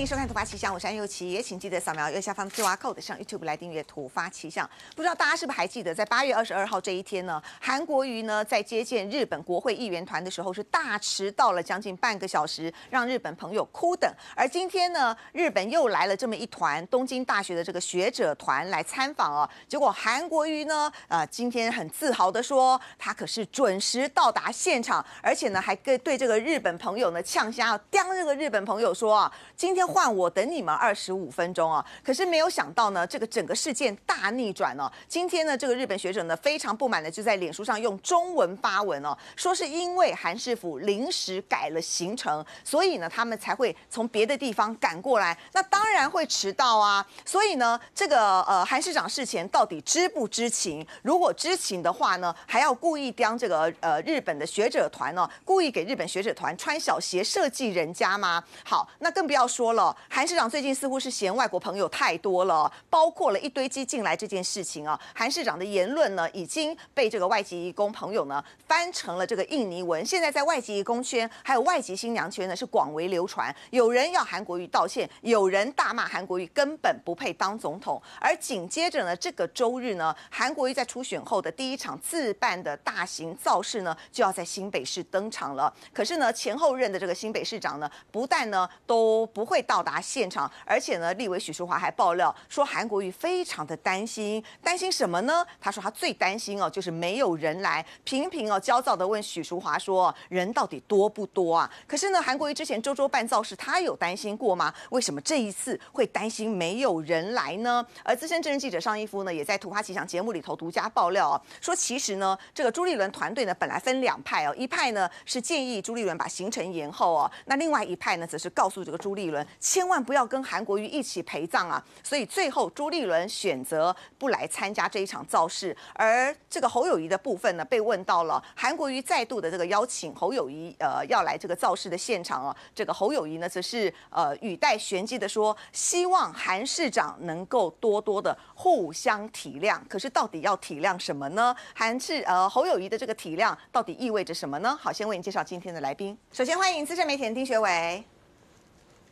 欢迎收看《突发奇想》，我是安佑琪，也请记得扫描右下方的 QR code 上 YouTube 来订阅《突发奇想》。不知道大家是不是还记得，在八月二十二号这一天呢，韩国瑜呢在接见日本国会议员团的时候是大迟到了将近半个小时，让日本朋友哭等。而今天呢，日本又来了这么一团东京大学的这个学者团来参访哦。结果韩国瑜呢，呃，今天很自豪的说，他可是准时到达现场，而且呢还跟对这个日本朋友呢呛瞎，刁这个日本朋友说啊。今天换我等你们二十五分钟啊！可是没有想到呢，这个整个事件大逆转哦。今天呢，这个日本学者呢非常不满的就在脸书上用中文发文哦，说是因为韩师傅临时改了行程，所以呢他们才会从别的地方赶过来。那当然会迟到啊。所以呢，这个呃韩市长事前到底知不知情？如果知情的话呢，还要故意将这个呃日本的学者团呢，故意给日本学者团穿小鞋设计人家吗？好，那更不要。说了，韩市长最近似乎是嫌外国朋友太多了，包括了一堆机进来这件事情啊。韩市长的言论呢，已经被这个外籍义工朋友呢翻成了这个印尼文，现在在外籍义工圈还有外籍新娘圈呢是广为流传。有人要韩国瑜道歉，有人大骂韩国瑜根本不配当总统。而紧接着呢，这个周日呢，韩国瑜在初选后的第一场自办的大型造势呢，就要在新北市登场了。可是呢，前后任的这个新北市长呢，不但呢都。不会到达现场，而且呢，立委许淑华还爆料说，韩国瑜非常的担心，担心什么呢？他说他最担心哦，就是没有人来，频频哦焦躁的问许淑华说，人到底多不多啊？可是呢，韩国瑜之前周周办造势，他有担心过吗？为什么这一次会担心没有人来呢？而资深政治记者尚一夫呢，也在突发奇想节目里头独家爆料哦，说其实呢，这个朱立伦团队呢，本来分两派哦，一派呢是建议朱立伦把行程延后哦，那另外一派呢，则是告诉这个朱立伦。千万不要跟韩国瑜一起陪葬啊！所以最后朱立伦选择不来参加这一场造势，而这个侯友谊的部分呢，被问到了韩国瑜再度的这个邀请，侯友谊呃要来这个造势的现场啊。这个侯友谊呢，则是呃语带玄机的说，希望韩市长能够多多的互相体谅。可是到底要体谅什么呢？韩市呃侯友谊的这个体谅到底意味着什么呢？好，先为你介绍今天的来宾。首先欢迎资深媒体人丁学伟。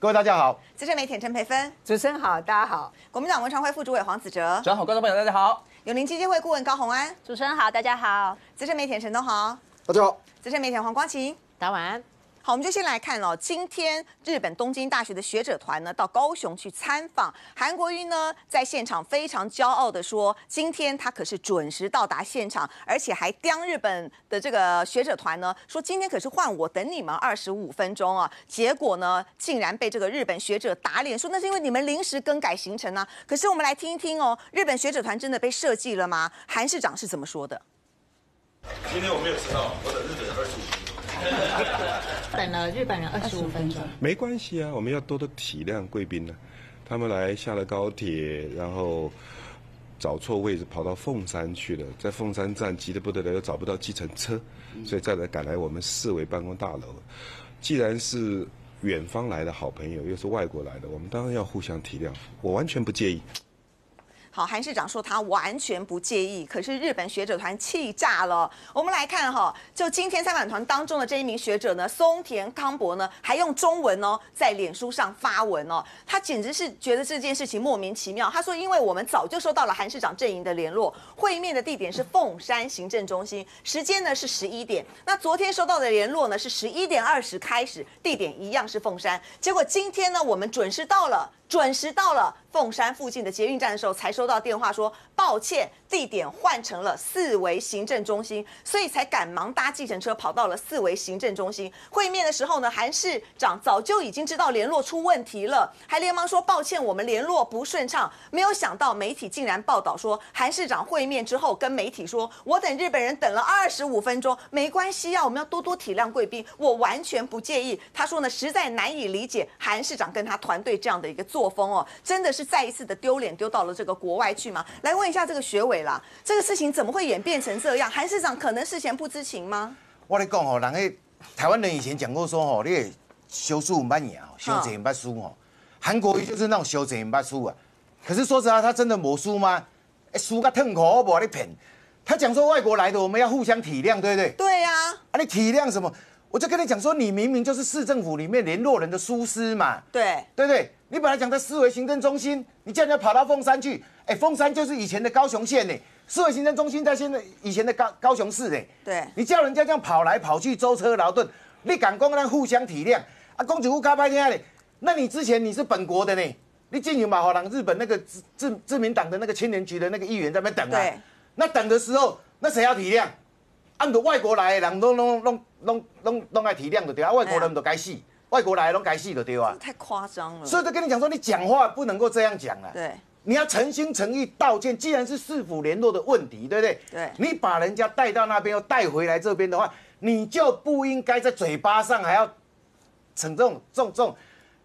各位大家好，资深媒体陈培芬，主持人好，大家好，国民党文传会副主委黄子哲，主持人好，观众朋友大家好，永林基金会顾问高鸿安，主持人好，大家好，资深媒体陈东豪，大家好，资深媒体黄光琴，大家晚。安。好，我们就先来看哦。今天日本东京大学的学者团呢，到高雄去参访韩国瑜呢，在现场非常骄傲的说，今天他可是准时到达现场，而且还刁日本的这个学者团呢，说今天可是换我等你们二十五分钟啊。结果呢，竟然被这个日本学者打脸，说那是因为你们临时更改行程啊。可是我们来听一听哦，日本学者团真的被设计了吗？韩市长是怎么说的？今天我没有迟到，我等日本二十五分钟。等了日本人二十五分钟，没关系啊，我们要多多体谅贵宾呢。他们来下了高铁，然后找错位置跑到凤山去了，在凤山站急得不得了，又找不到计程车，所以再来赶来我们市委办公大楼。既然是远方来的好朋友，又是外国来的，我们当然要互相体谅，我完全不介意。好，韩市长说他完全不介意，可是日本学者团气炸了。我们来看哈，就今天参访团当中的这一名学者呢，松田康博呢，还用中文哦，在脸书上发文哦，他简直是觉得这件事情莫名其妙。他说，因为我们早就收到了韩市长阵营的联络，会面的地点是凤山行政中心，时间呢是十一点。那昨天收到的联络呢是十一点二十开始，地点一样是凤山。结果今天呢，我们准时到了。准时到了凤山附近的捷运站的时候，才收到电话说抱歉，地点换成了四维行政中心，所以才赶忙搭计程车跑到了四维行政中心会面的时候呢，韩市长早就已经知道联络出问题了，还连忙说抱歉，我们联络不顺畅。没有想到媒体竟然报道说，韩市长会面之后跟媒体说，我等日本人等了二十五分钟，没关系啊，我们要多多体谅贵宾，我完全不介意。他说呢，实在难以理解韩市长跟他团队这样的一个做。作风哦，真的是再一次的丢脸丢到了这个国外去吗？来问一下这个学委啦，这个事情怎么会演变成这样？韩市长可能事前不知情吗？我跟你讲哦，人个台湾人以前讲过说哦，你修书唔捌赢哦，修字唔捌书哦。韩国瑜就是那种修字唔捌书啊。可是说实话，他真的没书吗？哎，书个痛苦，我不你骗。他讲说外国来的，我们要互相体谅，对不对？对呀。啊，你体谅什么？我就跟你讲说，你明明就是市政府里面联络人的疏失嘛，对对不对？你本来讲在思维行政中心，你叫人家跑到凤山去，哎，凤山就是以前的高雄县呢，思维行政中心在现在以前的高高雄市呢。对，你叫人家这样跑来跑去，舟车劳顿，你敢讲那互相体谅啊？公主户卡拍天嘞，那你之前你是本国的呢？你进行马华郎日本那个自自自民党的那个青年局的那个议员在那边等啊对，那等的时候，那谁要体谅？按着外国来的人拢拢拢拢拢拢爱体谅就对啊，外国人都该死，外国来的拢该死的对啊。太夸张了。所以就跟你讲说，你讲话不能够这样讲啊。对，你要诚心诚意道歉。既然是市府联络的问题，对不对？对你把人家带到那边又带回来这边的话，你就不应该在嘴巴上还要逞这种这种这种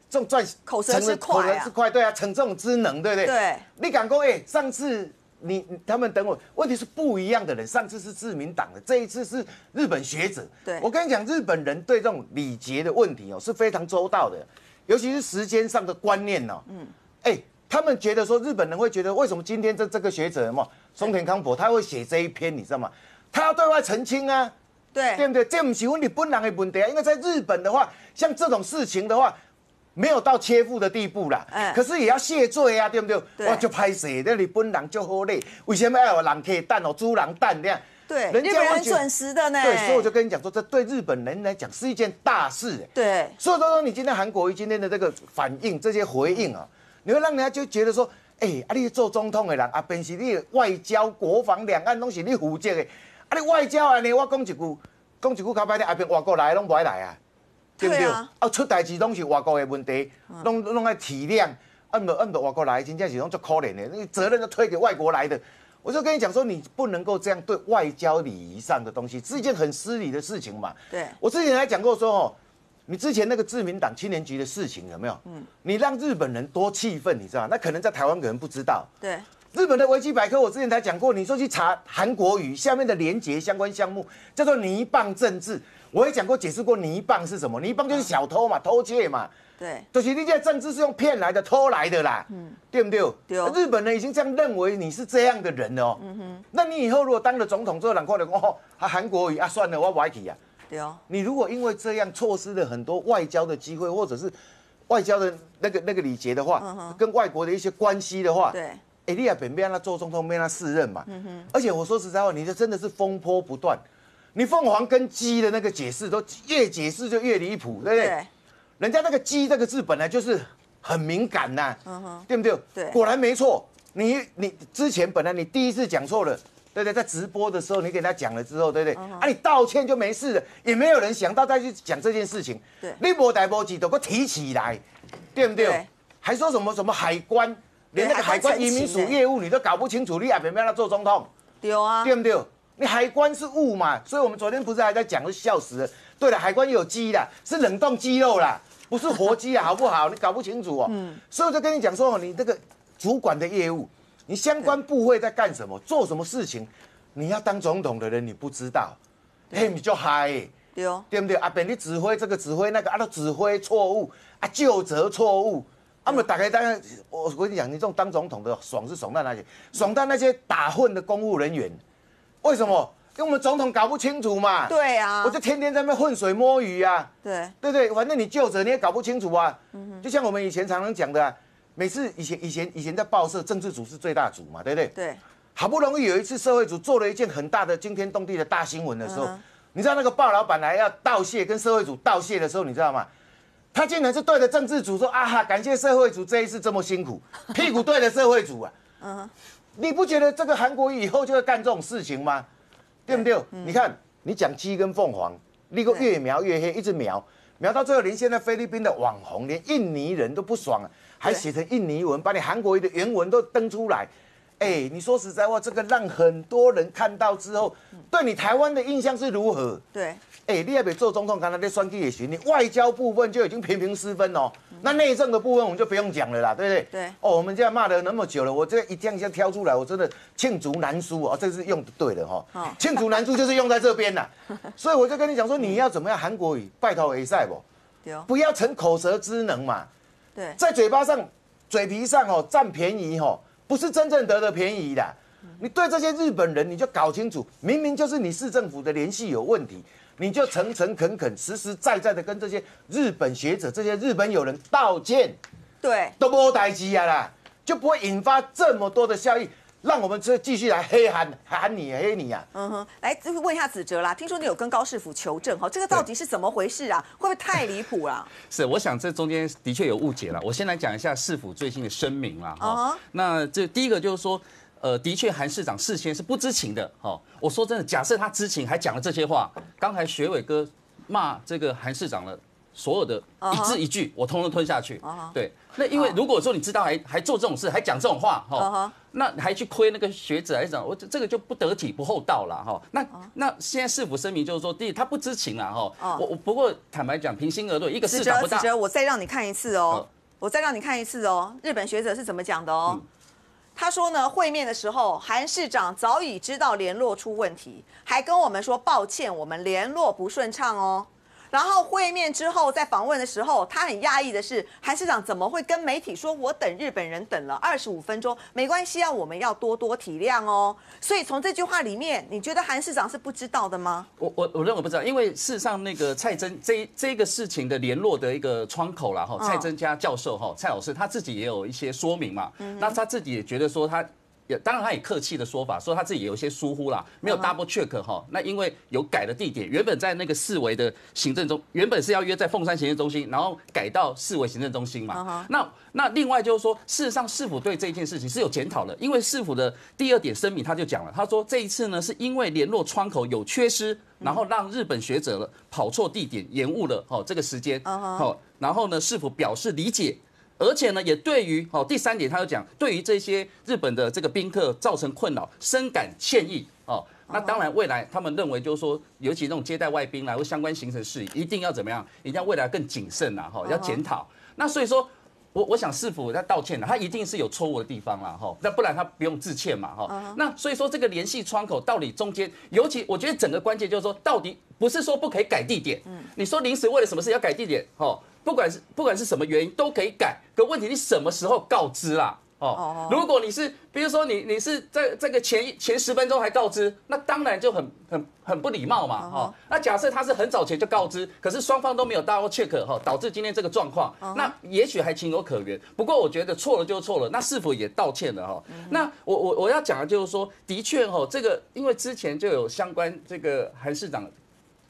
这种赚口舌之逞快啊口舌之快，对啊，逞这种之能，对不对？对。你敢说，哎，上次你你他们等我，问题是不一样的人。上次是自民党的，这一次是日本学者。对我跟你讲，日本人对这种礼节的问题哦是非常周到的，尤其是时间上的观念哦。嗯。哎，他们觉得说日本人会觉得，为什么今天这这个学者嘛，松田康博他会写这一篇，你知道吗？他要对外澄清啊。对对，不对？这不是问你本人的问题啊，因为在日本的话，像这种事情的话，没有到切腹的地步啦。嗯可是也要谢罪啊，对不对？对我就拍死，那你本人就好累，为什么要有人客蛋哦，猪狼蛋这样？对，人家日本人会觉得准时的呢。对，所以我就跟你讲说，这对日本人来讲是一件大事。哎对所以说你今天韩国瑜今天的这个反应，这些回应啊，你会让人家就觉得说，哎、啊，你做总统的人，啊，便是你的外交、国防、两岸都是你负责的，啊，你外交安尼，我讲一句，讲一句较歹听，啊，边外国来的拢不爱来啊，对不对？啊啊，出代志拢是外国的问题，拢拢爱体谅，啊，唔唔，外国来真正是拢足可怜的，那个责任都推给外国来的。我就跟你讲说，你不能够这样对外交礼仪上的东西，是一件很失礼的事情嘛。对我之前还讲过说哦，你之前那个自民党青年局的事情有没有？嗯，你让日本人多气愤，你知道？那可能在台湾可能不知道。对日本的维基百科，我之前才讲过，你说去查韩国语下面的连结相关项目，叫做泥棒政治。我也讲过，解释过泥棒是什么，泥棒就是小偷嘛，偷窃嘛。对就是你这政治是用骗来的、偷来的啦，嗯对不对？对哦日本人已经这样认为你是这样的人了哦。那你以后如果当了总统之后，人看了讲哦，啊韩国语啊，算了，我不爱去啊。对哦，你如果因为这样错失了很多外交的机会，或者是外交的那个那个礼节的话，跟外国的一些关系的话，对哎，你也本让他做总统，让他试任嘛。嗯哼而且我说实在话，你这真的是风波不断。你凤凰跟鸡的那个解释都越解释就越离谱，对不对？对人家那个“鸡”这个字本来就是很敏感呐、对不对？对果然没错。你你之前本来你第一次讲错了，对不对？在直播的时候你给他讲了之后，对不对？啊，你道歉就没事了，也没有人想到再去讲这件事情。对你无代无志都给我提起来，对不对？对还说什么什么海关，连那个海海关关移民署业务你都搞不清楚，你还别让他做总统？对啊，对不对？你海关是物嘛，所以我们昨天不是还在讲，都笑死了。对了，海关有鸡啦，是冷冻鸡肉啦，不是活鸡啊，好不好？你搞不清楚哦。嗯。所以我就跟你讲说，你这个主管的业务，你相关部会在干什么，做什么事情，你要当总统的人你不知道，嘿，你就嗨、欸。对哦，对不对？啊，本你指挥这个指挥那个，啊，都指挥错误，啊，就责错误。啊，么大概当然，我我跟你讲，你这种当总统的爽是爽在哪里？爽在那些打混的公务人员，为什么？因为我们总统搞不清楚嘛。对啊我就天天在那边浑水摸鱼啊。对对不对？反正你就职你也搞不清楚啊。就像我们以前常常讲的、啊，每次以前以前以前在报社，政治组是最大组嘛，对不对？对好不容易有一次社会组做了一件很大的惊天动地的大新闻的时候，嗯你知道那个鲍老板来要道谢，跟社会组道谢的时候，你知道吗？他竟然是对着政治组说啊哈，感谢社会组这一次这么辛苦，屁股对着社会组啊。嗯你不觉得这个韩国瑜以后就会干这种事情吗？对不对？嗯你看，你讲鸡跟凤凰，你个越描越黑，一直描，描到最后，连现在菲律宾的网红，连印尼人都不爽啊，还对写成印尼文，把你韩国瑜的原文都登出来。哎，你说实在话，这个让很多人看到之后，对你台湾的印象是如何？对哎、你也别做总统，刚才在选举也行，你外交部分就已经平平失分哦。那内政的部分我们就不用讲了啦，对不对？对哦，我们这样骂了那么久了，我这一样一下挑出来，我真的罄竹难书哦，这是用的对的哈、哦罄竹难书就是用在这边啦。所以我就跟你讲说，你要怎么样韩国语，拜托维赛不，不要逞口舌之能嘛，对在嘴巴上、嘴皮上哦占便宜哦，不是真正得的便宜的。你对这些日本人，你就搞清楚，明明就是你市政府的联系有问题，你就诚诚恳恳、实实在在的跟这些日本学者、这些日本友人道歉。对，都无代志啊啦，就不会引发这么多的效益，让我们这继续来黑喊喊你黑你啊。嗯哼，来就是问一下子哲啦，听说你有跟高市府求证哈，这个到底是怎么回事啊？会不会太离谱了？是，我想这中间的确有误解了。我先来讲一下市府最新的声明啦。啊那这第一个就是说，呃，的确韩市长事先是不知情的。哈，我说真的，假设他知情还讲了这些话，刚才学伟哥骂这个韩市长了。所有的一字一句，我通通吞下去。对，那因为如果说你知道还还做这种事，还讲这种话，啊哈哈，那还去亏那个学者还是讲，我这这个就不得体不厚道了哈。那那现在市府声明就是说，第一他不知情了哦哈。我我不过坦白讲，平心而论，一个子市长不大，我再让你看一次哦，我再让你看一次哦。日本学者是怎么讲的哦？嗯他说呢，会面的时候，韩市长早已知道联络出问题，还跟我们说抱歉，我们联络不顺畅哦。然后会面之后，在访问的时候，他很讶异的是，韩市长怎么会跟媒体说，我等日本人等了二十五分钟，没关系啊，我们要多多体谅哦。所以从这句话里面，你觉得韩市长是不知道的吗？我我我认为不知道，因为事实上那个蔡真这这个事情的联络的一个窗口啦哈，蔡真家教授哈，蔡老师他自己也有一些说明嘛，那他自己也觉得说他。也当然，他也客气的说法，说他自己有一些疏忽啦，没有 double check 哈。那因为有改的地点，原本在那个四维的行政中，原本是要约在凤山行政中心，然后改到四维行政中心嘛。那那另外就是说，事实上市府对这件事情是有检讨的，因为市府的第二点声明他就讲了，他说这一次呢是因为联络窗口有缺失，然后让日本学者了跑错地点，延误了哦这个时间，好，然后呢市府表示理解。而且呢，也对于哦第三点，他又讲，对于这些日本的这个宾客造成困扰，深感歉意哦。那当然，未来他们认为就是说，尤其这种接待外宾啦或相关行程事宜，一定要怎么样？一定要未来更谨慎啦，哈，要检讨。那所以说。我我想市府在道歉了，他一定是有错误的地方啦，哈，那不然他不用致歉嘛，哈。那所以说这个联系窗口到底中间，尤其我觉得整个关键就是说，到底不是说不可以改地点，嗯你说临时为了什么事要改地点，哦，不管是不管是什么原因都可以改，可问题你什么时候告知啦？哦，如果你是，比如说你你是在这个前一前十分钟还告知，那当然就很很很不礼貌嘛，哦。那假设他是很早前就告知，可是双方都没有 double check 哈，导致今天这个状况，那也许还情有可原。不过我觉得错了就错了，那是否也道歉了哈？那我我我要讲的就是说，的确哈，这个因为之前就有相关这个韩市长。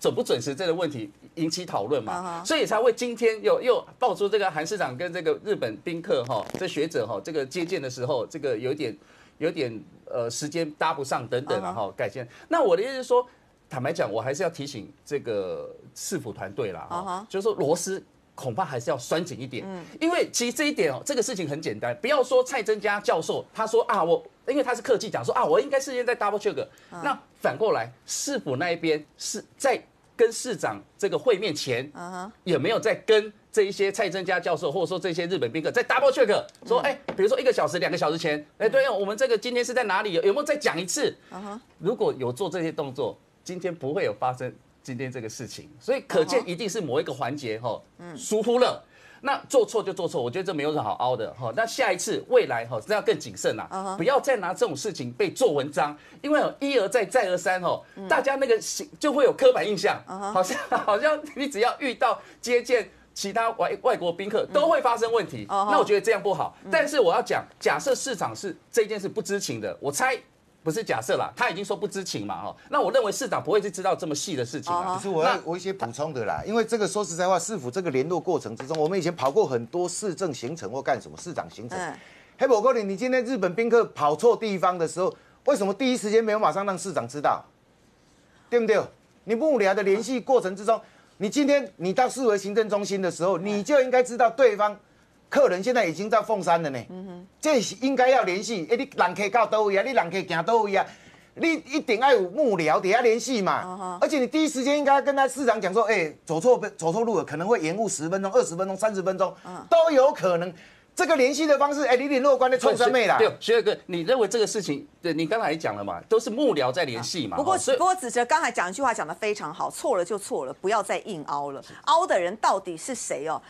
准不准时这个问题引起讨论嘛，所以才会今天又又爆出这个韩市长跟这个日本宾客哈，这学者哈，这个接见的时候，这个有点有点呃时间搭不上等等然后改签。那我的意思是说，坦白讲，我还是要提醒这个市府团队啦，哈，就是说螺丝恐怕还是要拴紧一点，因为其实这一点哦，这个事情很简单，不要说蔡增佳教授他说啊我。因为他是客气讲说啊，我应该事先在 double check。那反过来，市府那一边是在跟市长这个会面前，有没有在跟这一些蔡增佳教授，或者说这些日本宾客在 double check，说哎，比如说一个小时、两个小时前，哎，对啊，我们这个今天是在哪里？有有没有再讲一次？如果有做这些动作，今天不会有发生今天这个事情。所以可见一定是某一个环节哈，疏忽了。那做错就做错，我觉得这没有什么好凹的哈。那下一次未来哈，这要更谨慎啦，不要再拿这种事情被做文章，因为一而再再而三哦，大家那个就会有刻板印象，好像好像你只要遇到接见其他外外国宾客都会发生问题，那我觉得这样不好。但是我要讲，假设市场是这件事不知情的，我猜。不是假设啦，他已经说不知情嘛，哈，那我认为市长不会去知道这么细的事情啊。可是我要我一些补充的啦，因为这个说实在话，市府这个联络过程之中，我们以前跑过很多市政行程或干什么市长行程。黑宝哥，你你今天日本宾客跑错地方的时候，为什么第一时间没有马上让市长知道？对不对？你幕僚的联系过程之中，你今天你到市委行政中心的时候，你就应该知道对方。客人现在已经在凤山了呢，这是应该要联系。哎，你人客到到位啊？你人客行到位啊？你一定要有幕僚底下联系嘛。而且你第一时间应该跟他市长讲说，哎，走错走错路了，可能会延误十分钟、二十分钟、三十分钟，都有可能。这个联系的方式，哎，你联络官的冲三妹啦。对，徐二哥，你认为这个事情，对你刚才也讲了嘛，都是幕僚在联系嘛。不过，不过子哲刚才讲一句话讲的非常好，错了就错了，不要再硬凹了。凹的人到底是谁哦？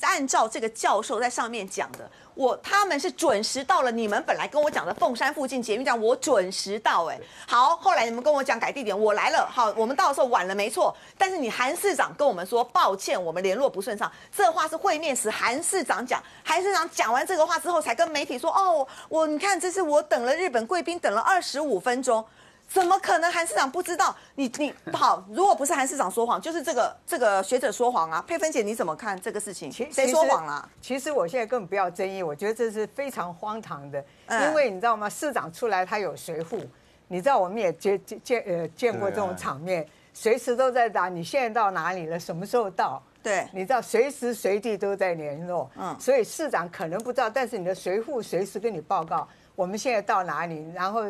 按照这个教授在上面讲的，我他们是准时到了你们本来跟我讲的凤山附近捷运站，我准时到哎、好，后来你们跟我讲改地点，我来了，好，我们到的时候晚了没错，但是你韩市长跟我们说抱歉，我们联络不顺畅，这话是会面时韩市长讲，韩市长讲完这个话之后才跟媒体说，哦，我你看这是我等了日本贵宾等了二十五分钟。怎么可能韩市长不知道？你你好，如果不是韩市长说谎，就是这个这个学者说谎啊。佩芬姐你怎么看这个事情？其谁说谎了？？其实其实我现在根本不要争议，我觉得这是非常荒唐的，嗯因为你知道吗？市长出来他有随护，你知道我们也见见见呃见过这种场面，随时都在打。你现在到哪里了？什么时候到？对你知道随时随地都在联络，嗯嗯，所以市长可能不知道，但是你的随护随时跟你报告我们现在到哪里，然后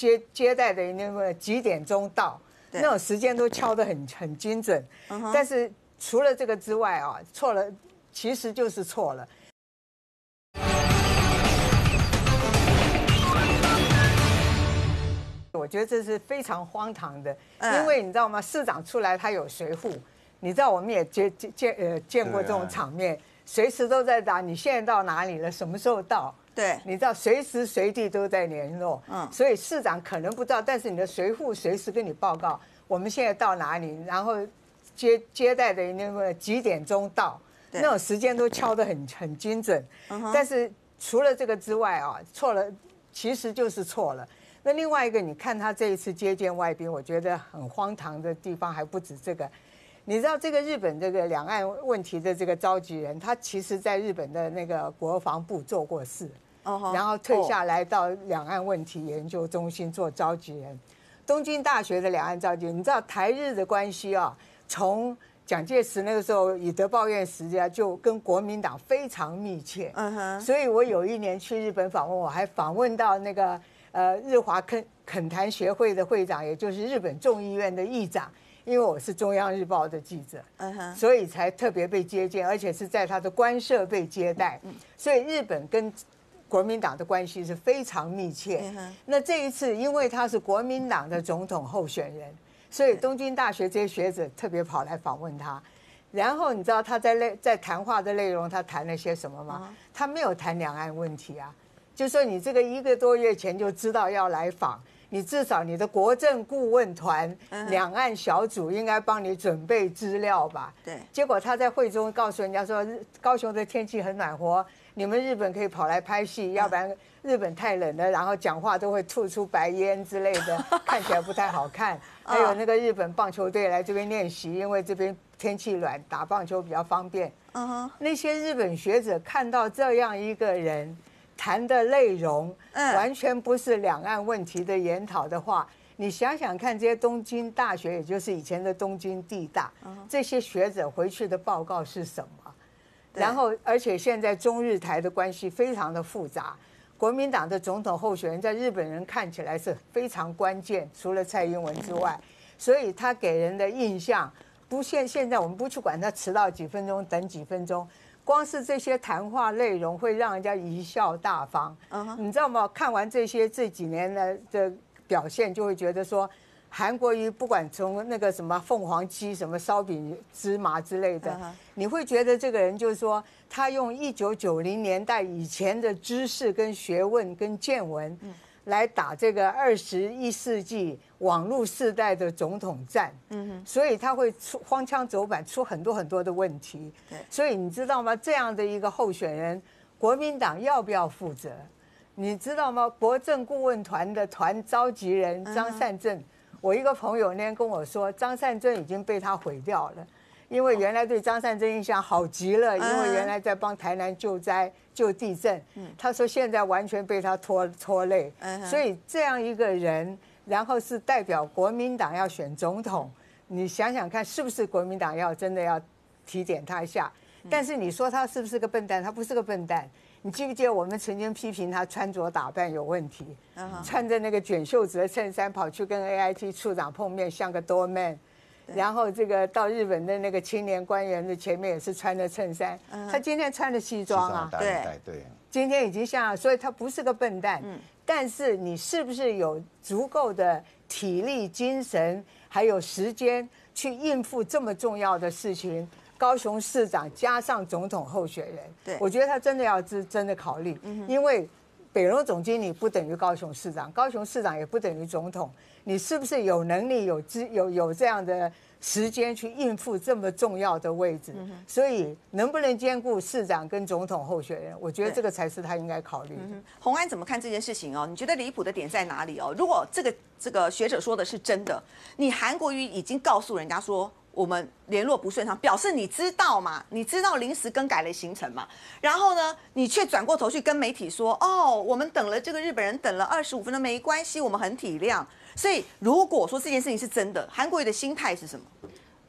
接接待的那个几点钟到，那种时间都敲得很很精准。但是除了这个之外啊，错了，其实就是错了。我觉得这是非常荒唐的，嗯因为你知道吗？市长出来他有随护，你知道我们也见见见呃见过这种场面，随时都在打。你现在到哪里了？什么时候到？对你知道随时随地都在联络，嗯嗯，所以市长可能不知道，但是你的随扈随时跟你报告我们现在到哪里，然后接接待的那个几点钟到，那种时间都敲得很很精准。但是除了这个之外啊，错了，其实就是错了。那另外一个，你看他这一次接见外宾，我觉得很荒唐的地方还不止这个。你知道这个日本这个两岸问题的这个召集人，他其实在日本的那个国防部做过事，哦然后退下来到两岸问题研究中心做召集人。东京大学的两岸召集人，你知道台日的关系啊，从蒋介石那个时候以德报怨时啊，就跟国民党非常密切。嗯哼，所以我有一年去日本访问，我还访问到那个呃日华恳恳谈协会的会长，也就是日本众议院的议长，因为我是中央日报的记者，嗯哼，所以才特别被接见，而且是在他的官舍被接待。所以日本跟国民党的关系是非常密切。那这一次，因为他是国民党的总统候选人，所以东京大学这些学者特别跑来访问他。然后你知道他在内在谈话的内容，他谈了些什么吗？他没有谈两岸问题啊，就说你这个一个多月前就知道要来访，你至少你的国政顾问团、两岸小组应该帮你准备资料吧？对结果他在会中告诉人家说，日高雄的天气很暖和，你们日本可以跑来拍戏，要不然日本太冷了，然后讲话都会吐出白烟之类的，看起来不太好看。还有那个日本棒球队来这边练习，因为这边天气暖，打棒球比较方便。嗯哼，那些日本学者看到这样一个人谈的内容，嗯完全不是两岸问题的研讨的话，你想想看，这些东京大学，也就是以前的东京地大，这些学者回去的报告是什么？然后，而且现在中日台的关系非常的复杂。国民党的总统候选人在日本人看起来是非常关键，除了蔡英文之外，所以他给人的印象不现现在我们不去管他迟到几分钟，等几分钟，光是这些谈话内容会让人家贻笑大方。你知道吗？看完这些这几年的的表现，就会觉得说，韩国瑜不管从那个什么凤凰鸡、什么烧饼、芝麻之类的你会觉得这个人就是说，他用一九九零年代以前的知识、跟学问、跟见闻，来打这个二十一世纪网络世代的总统战。嗯哼，所以他会出荒腔走板，出很多很多的问题。对所以你知道吗？这样的一个候选人，国民党要不要负责？你知道吗？国政顾问团的团召集人张善政，我一个朋友那天跟我说，张善政已经被他毁掉了。因为原来对张善政印象好极了，因为原来在帮台南救灾、救地震。他说现在完全被他拖拖累嗯，所以这样一个人，然后是代表国民党要选总统，你想想看，是不是国民党要真的要提点他一下？但是你说他是不是个笨蛋？他不是个笨蛋。你记不记得我们曾经批评他穿着打扮有问题，穿着那个卷袖子的衬衫跑去跟 AIT 处长碰面，像个 doorman。然后这个到日本的那个青年官员的前面也是穿着衬衫，他今天穿的西装啊，对，今天已经像，所以他不是个笨蛋。但是你是不是有足够的体力、精神，还有时间去应付这么重要的事情？高雄市长加上总统候选人，对。我觉得他真的要真真的考虑，因为北荣总经理不等于高雄市长，高雄市长也不等于总统，你是不是有能力有资有有这样的时间去应付这么重要的位置？所以能不能兼顾市长跟总统候选人，我觉得这个才是他应该考虑的。洪安怎么看这件事情哦？你觉得离谱的点在哪里哦？如果这个这个学者说的是真的，你韩国瑜已经告诉人家说我们联络不顺畅，表示你知道嘛？你知道临时更改了行程嘛？然后呢，你却转过头去跟媒体说，哦，我们等了这个日本人等了二十五分钟，没关系，我们很体谅。所以如果说这件事情是真的，韩国瑜的心态是什么？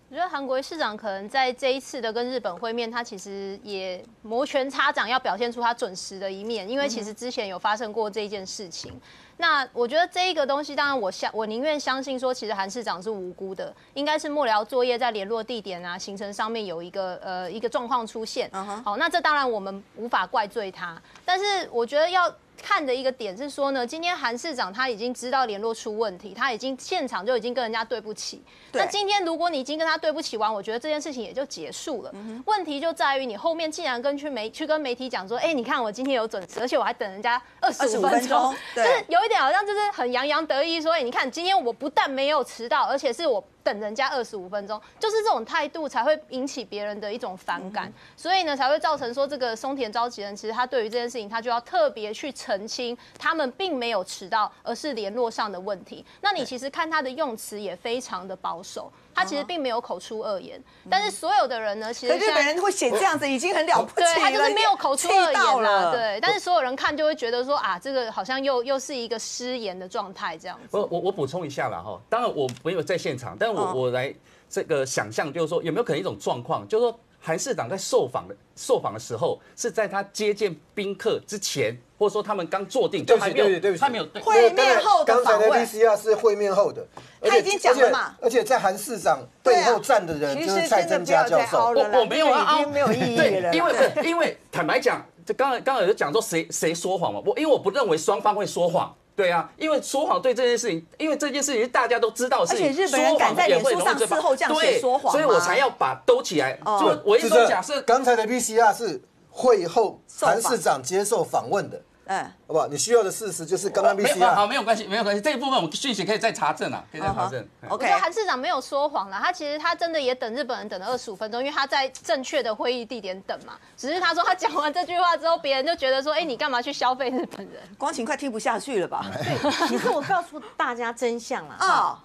我觉得韩国瑜市长可能在这一次的跟日本会面，他其实也摩拳擦掌，要表现出他准时的一面，因为其实之前有发生过这一件事情。那我觉得这一个东西，当然我相我宁愿相信说，其实韩市长是无辜的，应该是幕僚作业在联络地点啊、行程上面有一个呃一个状况出现。好，那这当然我们无法怪罪他，但是我觉得要。看的一个点是说呢，今天韩市长他已经知道联络出问题，他已经现场就已经跟人家对不起。那今天如果你已经跟他对不起完，我觉得这件事情也就结束了。问题就在于你后面竟然跟去媒去跟媒体讲说，哎、你看我今天有准时，而且我还等人家二十25五分分钟钟，就是有一点好像就是很洋洋得意说，哎、你看今天我不但没有迟到，而且是我等人家二十五分钟，就是这种态度才会引起别人的一种反感，所以呢才会造成说这个松田召集人其实他对于这件事情他就要特别去澄清，他们并没有迟到，而是联络上的问题。那你其实看他的用词也非常的保守，他其实并没有口出恶言，但是所有的人呢，其实日本人会写这样子，已经很了不起对，他就是没有口出恶言啦，了。对，但是所有人看就会觉得说啊，这个好像又又是一个失言的状态这样子。我我我补充一下啦哈，当然我没有在现场，但我、哦我来这个想象，就是说有没有可能一种状况，就是说韩市长在受访的受访的时候，是在他接见宾客之前，或者说他们刚坐定，对不起就还没有对不起对不起。他没有对。会面后的刚才的 VCR 是会面后的，他已经讲了嘛。而且而且在韩市长背后站的人其就是蔡增佳教授。我我没有啊，这个已经没有意义了因为因为坦白讲，这刚才刚才有讲说谁谁说谎嘛，我因为我不认为双方会说谎。对啊，因为说谎对这件事情，因为这件事情是大家都知道的事情，而且日本人说谎敢在也脸书上会容易被事后这样写对说谎所以我才要把兜起来。哦。就我一就是说假设刚才的 VCR 是会后韩市长接受访问的，嗯，好不好？你需要的事实就是刚刚没有好，没有关系，没有关系，这一部分我们讯息可以再查证啊，可以再查证。OK 觉得韩市长没有说谎啦，他其实他真的也等日本人等了二十五分钟，因为他在正确的会议地点等嘛。只是他说他讲完这句话之后，别人就觉得说，哎，你干嘛去消费日本人？光晴快听不下去了吧？对，其实我告诉大家真相了啊，哦，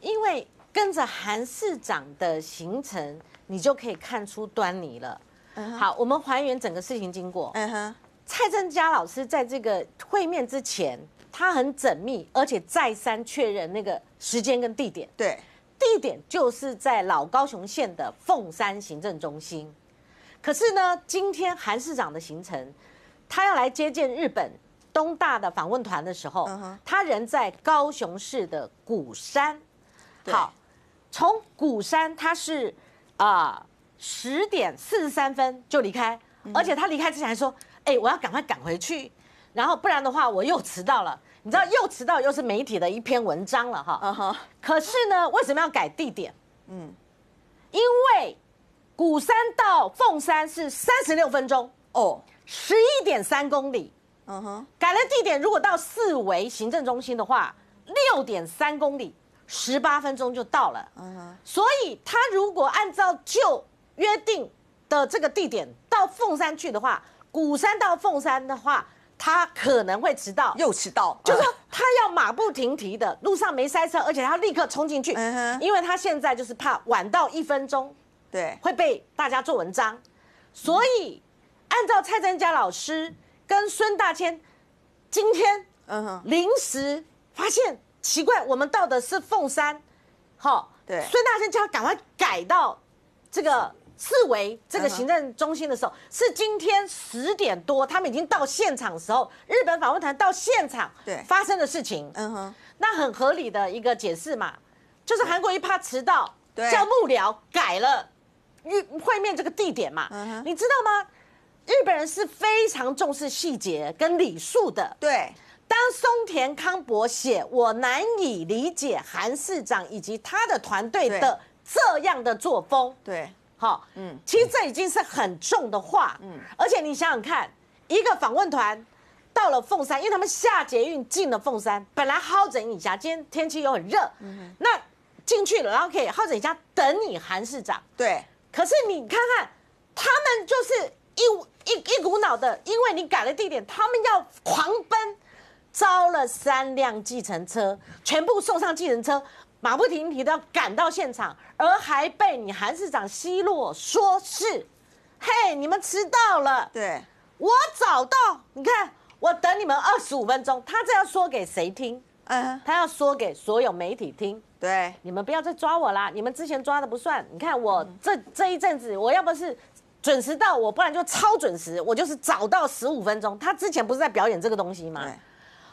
因为跟着韩市长的行程，你就可以看出端倪了。好，我们还原整个事情经过。嗯哼，蔡振佳老师在这个会面之前，他很缜密，而且再三确认那个时间跟地点。对，地点就是在老高雄县的凤山行政中心。可是呢，今天韩市长的行程，他要来接见日本东大的访问团的时候，他人在高雄市的鼓山。对好，从鼓山他是啊十点四十三分就离开，嗯而且他离开之前还说：“哎、我要赶快赶回去，然后不然的话我又迟到了。”你知道又迟到又是媒体的一篇文章了哈。嗯哼，可是呢，为什么要改地点？嗯，因为鼓山到凤山是三十六分钟，哦，十一点三公里。嗯哼，改了地点，如果到四维行政中心的话，六点三公里，十八分钟就到了。嗯哼，所以他如果按照旧约定的这个地点到凤山去的话，鼓山到凤山的话，他可能会迟到。又迟到，就是说他要马不停蹄的，路上没塞车，而且他立刻冲进去嗯，因为他现在就是怕晚到一分钟对，会被大家做文章，所以按照蔡增佳老师跟孙大千今天嗯哼，临时发现奇怪，我们到的是凤山，好，对。孙大千叫他赶快改到这个四维这个行政中心的时候，是今天十点多，他们已经到现场的时候，日本访问团到现场对。发生的事情，嗯哼，那很合理的一个解释嘛，就是韩国一怕迟到，对。叫幕僚改了遇会面这个地点嘛，嗯哼。你知道吗？日本人是非常重视细节跟礼数的，对，当松田康博写“我难以理解韩市长以及他的团队的这样的作风”，对，好，嗯，其实这已经是很重的话，嗯，而且你想想看，一个访问团到了凤山，因为他们下捷运进了凤山，本来好整一下，今天天气又很热，嗯那进去了，然后可以好整一下等你韩市长，对，可是你看看，他们就是一一一股脑的，因为你改了地点，他们要狂奔，招了三辆计程车，全部送上计程车，马不停蹄的要赶到现场，而还被你韩市长奚落说是，嘿，你们迟到了，对，我早到，你看我等你们二十五分钟，他这要说给谁听？嗯，他要说给所有媒体听。对，你们不要再抓我啦！你们之前抓的不算。你看我这这一阵子，我要不是准时到，我不然就超准时，我就是早到十五分钟。他之前不是在表演这个东西吗？对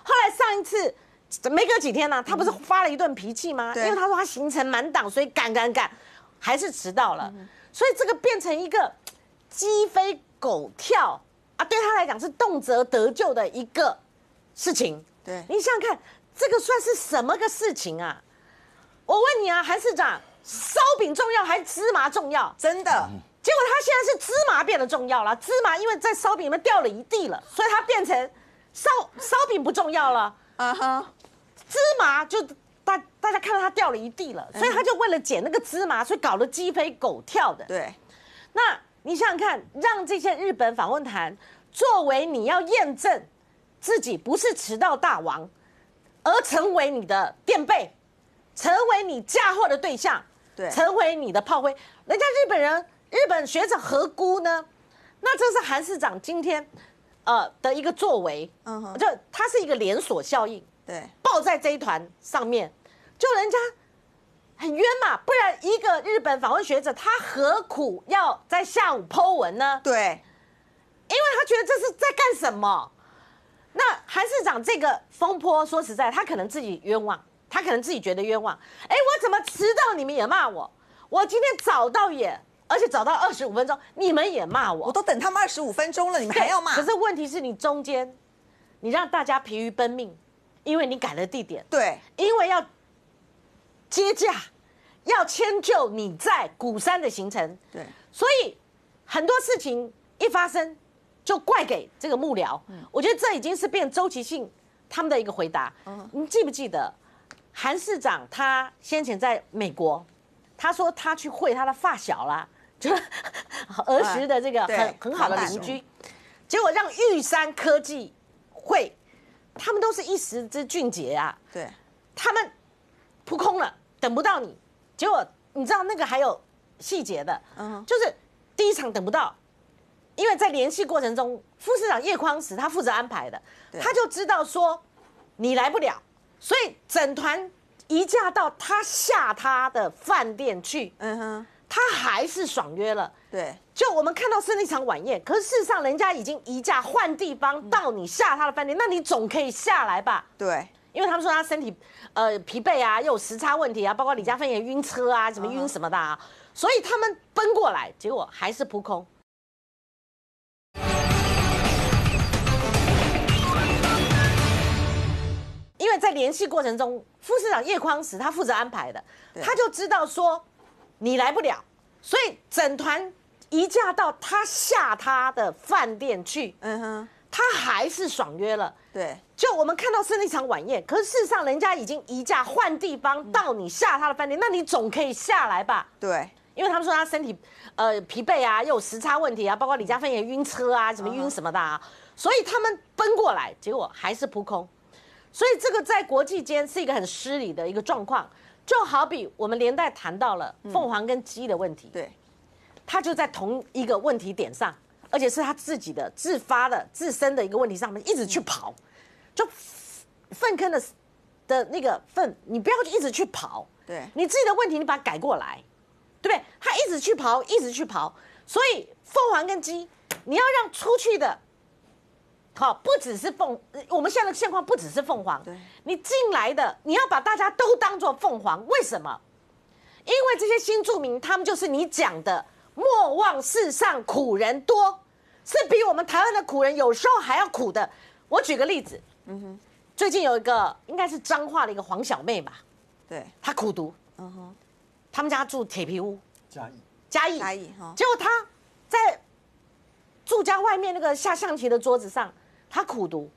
后来上一次没隔几天呢、他不是发了一顿脾气吗？因为他说他行程满档，所以赶赶赶，还是迟到了。所以这个变成一个鸡飞狗跳啊，对他来讲是动辄得咎的一个事情。对你想想看，这个算是什么个事情啊？我问你啊，韩市长，烧饼重要还是芝麻重要？真的，结果他现在是芝麻变得重要了，芝麻因为在烧饼里面掉了一地了，所以他变成烧烧饼不重要了，啊哈，芝麻就大大家看到它掉了一地了，所以他就为了捡那个芝麻，所以搞得鸡飞狗跳的。对，那你想想看，让这些日本访问团作为你要验证自己不是迟到大王，而成为你的垫背，成为你嫁祸的对象，对。成为你的炮灰，人家日本人、日本学者何辜呢？那这是韩市长今天呃的一个作为，嗯哼。就它是一个连锁效应，对，抱在这一团上面，就人家很冤嘛，不然一个日本访问学者他何苦要在下午剖文呢？对，因为他觉得这是在干什么？那韩市长这个风波，说实在，他可能自己冤枉，他可能自己觉得冤枉。哎，我怎么迟到你们也骂我？我今天早到也，而且早到二十五分钟，你们也骂我。我都等他们二十五分钟了，你们还要骂？可是问题是你中间，你让大家疲于奔命，因为你改了地点，对，因为要接驾，要迁就你在鼓山的行程，对，所以很多事情一发生就怪给这个幕僚。我觉得这已经是变周期性他们的一个回答。你记不记得韩市长他先前在美国，他说他去会他的发小啦，就是儿时的这个对很很好的邻居，结果让玉山科技会，他们都是一时之俊杰啊。对，他们扑空了，等不到你。结果你知道那个还有细节的，嗯。就是第一场等不到，因为在联系过程中，副市长叶匡时他负责安排的，他就知道说你来不了，所以整团移驾到他下他的饭店去，嗯哼，他还是爽约了。对，就我们看到是那场晚宴，可是事实上人家已经移驾换地方到你下他的饭店，那你总可以下来吧？对，因为他们说他身体呃疲惫啊，又有时差问题啊，包括李嘉芬也晕车啊，什么晕什么的啊，所以他们奔过来，结果还是扑空。因为在联系过程中，副市长叶匡时他负责安排的，他就知道说你来不了，所以整团移驾到他下他的饭店去，嗯哼，他还是爽约了。对，就我们看到是那场晚宴，可是事实上人家已经移驾换地方到你下他的饭店，那你总可以下来吧？对，因为他们说他身体呃疲惫啊，又有时差问题啊，包括李嘉芬也晕车啊，什么晕什么的啊，所以他们奔过来，结果还是扑空。所以这个在国际间是一个很失礼的一个状况，就好比我们连带谈到了凤凰跟鸡的问题，对，他就在同一个问题点上，而且是他自己的自发的自身的一个问题上面一直去跑，就粪坑的的那个粪，你不要一直去跑，对。你自己的问题你把它改过来，对不对？他一直去跑，一直去跑，所以凤凰跟鸡，你要让出去的。好，不只是凤，我们现在的现况不只是凤凰，对。你进来的，你要把大家都当做凤凰，为什么？因为这些新住民，他们就是你讲的“莫忘世上苦人多”，是比我们台湾的苦人有时候还要苦的。我举个例子，嗯哼，最近有一个应该是彰化的一个黄小妹吧，对，她苦读，嗯哼，他们家住铁皮屋，嘉义。嘉义，嘉义哈。结果他在住家外面那个下象棋的桌子上，他苦读，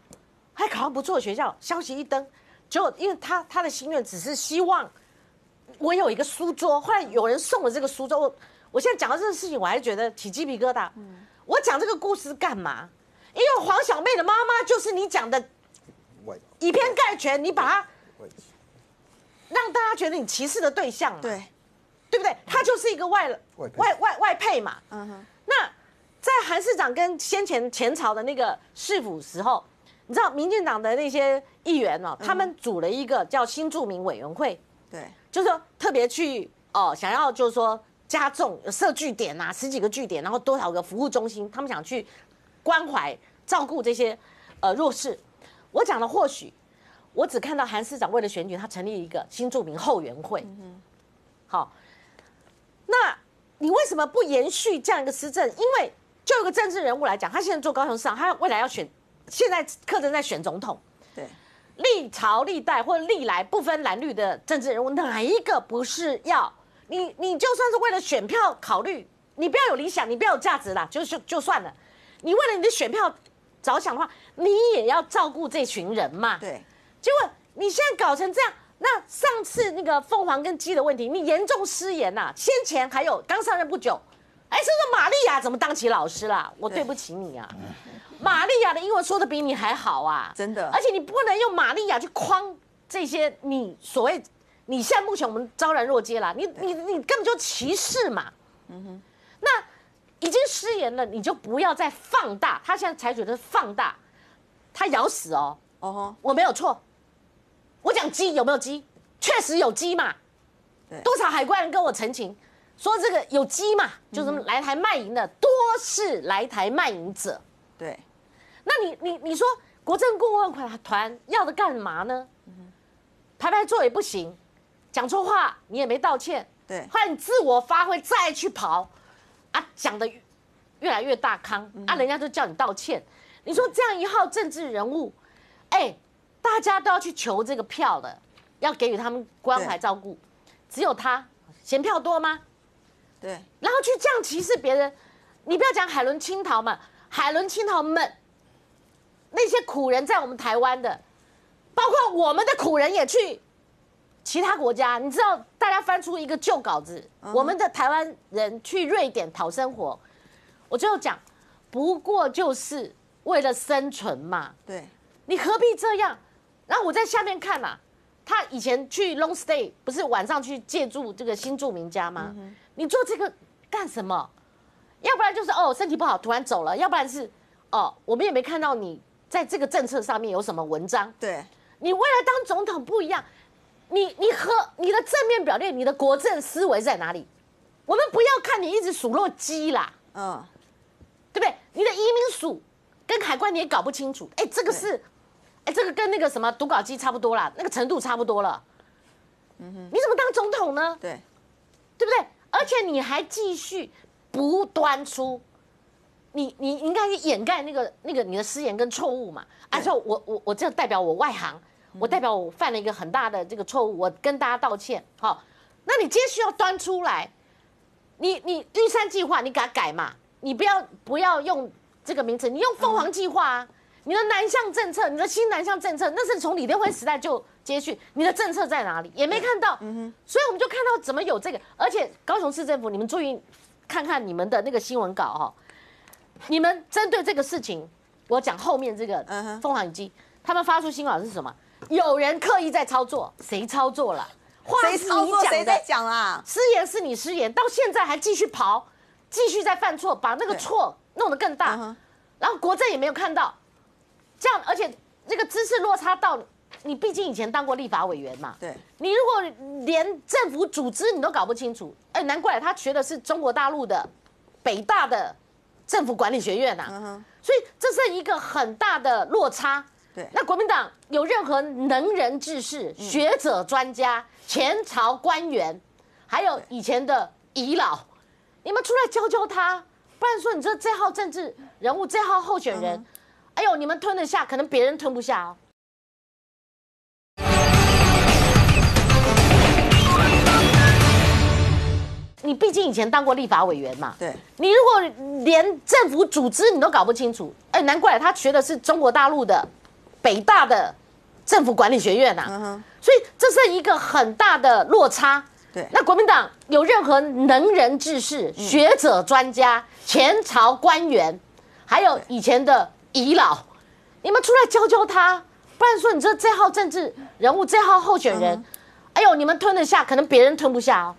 还考上不错的学校，消息一登，结果因为他他的心愿只是希望我有一个书桌，后来有人送了这个书桌，我我现在讲到这个事情，我还觉得起鸡皮疙瘩。我讲这个故事干嘛？因为黄小妹的妈妈就是你讲的外以偏概全，你把她外让大家觉得你歧视的对象嘛，对，对不对？她就是一个外外外外外配嘛。嗯哼，那在韩市长跟先前前朝的那个市府时候，你知道民进党的那些议员哦，他们组了一个叫新住民委员会，对，就是说特别去哦，想要就是说加重设据点啊，十几个据点，然后多少个服务中心，他们想去关怀照顾这些呃弱势。我讲的或许我只看到韩市长为了选举，他成立一个新住民后援会。好，那你为什么不延续这样一个施政？因为就有个政治人物来讲，他现在做高雄市长，他未来要选，现在课程在选总统。对，历朝历代或历来不分蓝绿的政治人物，哪一个不是要你？你就算是为了选票考虑，你不要有理想，你不要有价值啦，就就就算了。你为了你的选票着想的话，你也要照顾这群人嘛。对，结果你现在搞成这样，那上次那个凤凰跟鸡的问题，你严重失言呐、先前还有刚上任不久，哎，说说玛利亚怎么当起老师啦？我对不起你啊，玛利亚的英文说的比你还好啊，真的而且你不能用玛利亚去框这些你所谓，你现在目前我们昭然若揭啦，你你你根本就歧视嘛。嗯哼，那已经失言了，你就不要再放大。他现在采取的是放大，他咬死哦。哦吼，我没有错，我讲鸡有没有鸡？确实有鸡嘛。对多少海关人跟我澄清说这个有鸡嘛，就是来台卖淫的多是来台卖淫者。对，那你你你说国政顾问团团要的干嘛呢？排排坐也不行，讲错话你也没道歉，对后来你自我发挥再去跑，啊，讲的越越来越大康，啊，人家就叫你道歉。你说这样一号政治人物，哎，大家都要去求这个票的，要给予他们关怀照顾，只有他嫌票多吗？对，然后去这样歧视别人，你不要讲海伦青桃嘛，海伦青桃们那些苦人在我们台湾的，包括我们的苦人也去其他国家。你知道，大家翻出一个旧稿子，我们的台湾人去瑞典讨生活，我最后讲，不过就是为了生存嘛。对，你何必这样？然后我在下面看啊，他以前去 long stay 不是晚上去借住这个新住民家吗？你做这个干什么？要不然就是哦身体不好突然走了，要不然是哦我们也没看到你在这个政策上面有什么文章。对，你未来当总统不一样，你你和你的正面表列，你的国政思维在哪里？我们不要看你一直数落鸡啦，嗯，对不对？你的移民署跟海关你也搞不清楚，哎，这个是，哎，这个跟那个什么读稿机差不多啦，那个程度差不多了。嗯哼你怎么当总统呢？对，对不对？而且你还继续不端出，你你应该掩盖那个那个你的失言跟错误嘛。按照我我我这代表我外行，我代表我犯了一个很大的这个错误，我跟大家道歉。好，那你接续要端出来，你你绿山计划你给它改嘛，你不要不要用这个名词，你用凤凰计划啊。你的南向政策，你的新南向政策，那是从李登辉时代就接续。你的政策在哪里？也没看到。所以我们就看到怎么有这个，而且高雄市政府，你们注意看看你们的那个新闻稿哈，你们针对这个事情，我讲后面这个嗯哼凤凰影机，他们发出新稿是什么？有人刻意在操作，谁操作了？话谁是你讲的在讲啊？失言是你失言，到现在还继续刨，继续在犯错，把那个错弄得更大嗯哼，然后国政也没有看到，这样，而且这个知识落差到你，毕竟以前当过立法委员嘛，对，你如果连政府组织你都搞不清楚，哎，难怪他学的是中国大陆的北大的政府管理学院呐、所以这是一个很大的落差。对。那国民党有任何能人志士、学者、专家、前朝官员，还有以前的遗老，你们出来教教他，不然说你这这号政治人物、这号候选人，哎呦，你们吞得下，可能别人吞不下哦。你毕竟以前当过立法委员嘛，对，你如果连政府组织你都搞不清楚，哎，难怪他学的是中国大陆的北大的政府管理学院呐、嗯所以这是一个很大的落差。对。那国民党有任何能人志士、嗯。学者、专家、前朝官员，还有以前的遗老，你们出来教教他，不然说你这这号政治人物、这号候选嗯人，哎呦，你们吞得下，可能别人吞不下哦。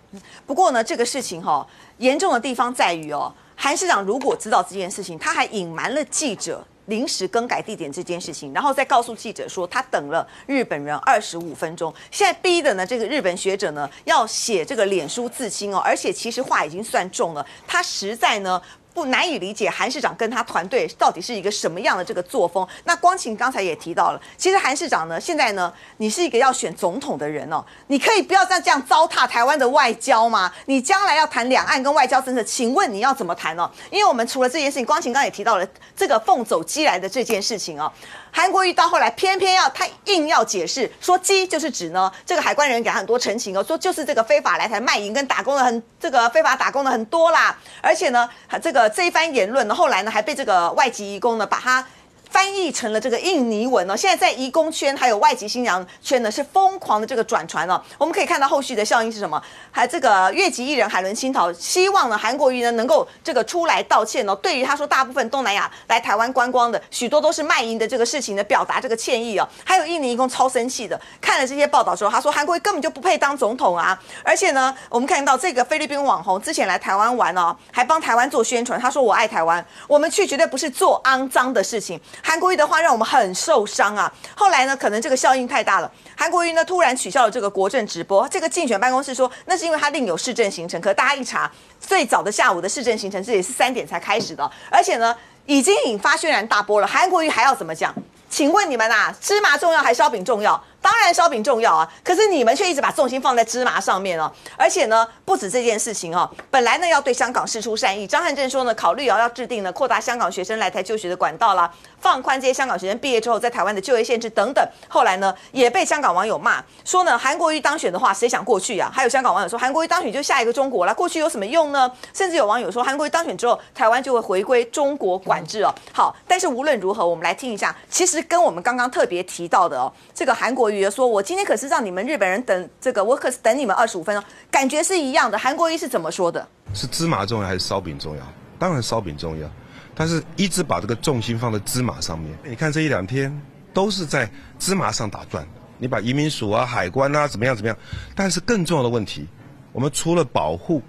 不过呢，这个事情哈、严重的地方在于哦，韩市长如果知道这件事情，他还隐瞒了记者。临时更改地点这件事情，然后再告诉记者说他等了日本人二十五分钟，现在逼的呢这个日本学者呢要写这个脸书自清哦，而且其实话已经算重了，他实在呢不难以理解韩市长跟他团队到底是一个什么样的这个作风。那光晴刚才也提到了，其实韩市长呢，现在呢，你是一个要选总统的人哦，你可以不要再这样糟蹋台湾的外交吗？你将来要谈两岸跟外交政策，请问你要怎么谈呢？因为我们除了这件事情，光晴刚也提到了这个凤走鸡来的这件事情哦。韩国瑜到后来偏偏要他硬要解释说鸡就是指呢这个海关人给他很多陈情哦，说就是这个非法来台卖淫跟打工的很这个非法打工的很多啦，而且呢这个这一番言论呢后来呢还被这个外籍移工呢把他。翻译成了这个印尼文哦，现在在移工圈还有外籍新娘圈呢是疯狂的这个转传哦。我们可以看到后续的效应是什么？还这个越籍艺人海伦青桃希望呢韩国瑜呢能够这个出来道歉哦。对于他说大部分东南亚来台湾观光的许多都是卖淫的这个事情呢，表达这个歉意哦。还有印尼移工超生气的，看了这些报道之后，他说韩国瑜根本就不配当总统啊！而且呢，我们看到这个菲律宾网红之前来台湾玩哦，还帮台湾做宣传，他说我爱台湾，我们去绝对不是做肮脏的事情。韩国瑜的话让我们很受伤啊。后来呢，可能这个效应太大了，韩国瑜呢突然取消了这个国政直播。这个竞选办公室说，那是因为他另有市政行程。可大家一查，最早的下午的市政行程这也是三点才开始的，而且呢，已经引发轩然大波了。韩国瑜还要怎么讲？请问你们啊，芝麻重要还是烧饼重要？当然烧饼重要啊，可是你们却一直把重心放在芝麻上面哦。而且呢，不止这件事情哦，本来呢要对香港释出善意，张汉正说呢，考虑要要制定呢扩大香港学生来台就学的管道啦，放宽这些香港学生毕业之后在台湾的就业限制等等。后来呢，也被香港网友骂说呢，韩国瑜当选的话，谁想过去呀、还有香港网友说，韩国瑜当选就下一个中国了，过去有什么用呢？甚至有网友说，韩国瑜当选之后，台湾就会回归中国管制哦。好，但是无论如何，我们来听一下，其实跟我们刚刚特别提到的哦，这个韩国瑜说，我今天可是让你们日本人等这个，我可是等你们二十五分钟，感觉是一样的。韩国瑜是怎么说的？是芝麻重要还是烧饼重要？当然烧饼重要，但是一直把这个重心放在芝麻上面。你看这一两天都是在芝麻上打转，你把移民署啊、海关啊怎么样怎么样？但是更重要的问题，我们除了保护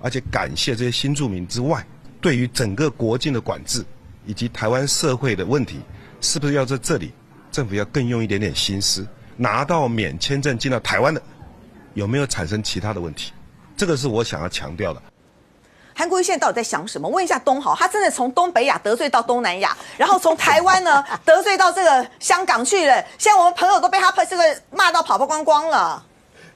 而且感谢这些新住民之外，对于整个国境的管制以及台湾社会的问题，是不是要在这里政府要更用一点点心思，拿到免签证进到台湾的，有没有产生其他的问题？这个是我想要强调的。韩国瑜现在到底在想什么？问一下东豪，他真的从东北亚得罪到东南亚，然后从台湾呢 得罪到这个香港去了。现在我们朋友都被他这个骂到跑跑光光了。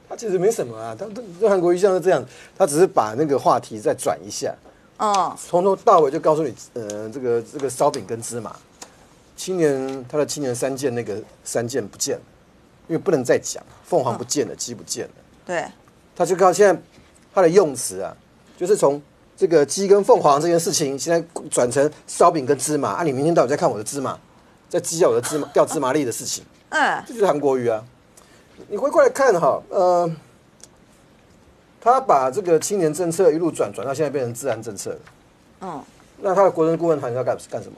他其实没什么啊，他对韩国瑜像是这样，他只是把那个话题再转一下，哦，从头到尾就告诉你，呃，这个这个烧饼跟芝麻，青年他的青年三件那个三件不见了，因为不能再讲，凤凰不见了，鸡不见了，对，他就靠现在他的用词啊，就是从这个鸡跟凤凰这件事情，现在转成烧饼跟芝麻啊，你明天到底在看我的芝麻，在计较我的芝麻 掉芝麻粒的事情，嗯，这就是韩国瑜啊。你回过来看哈，呃，他把这个青年政策一路转转到现在变成治安政策了。嗯，那他的国人顾问团要干干什么？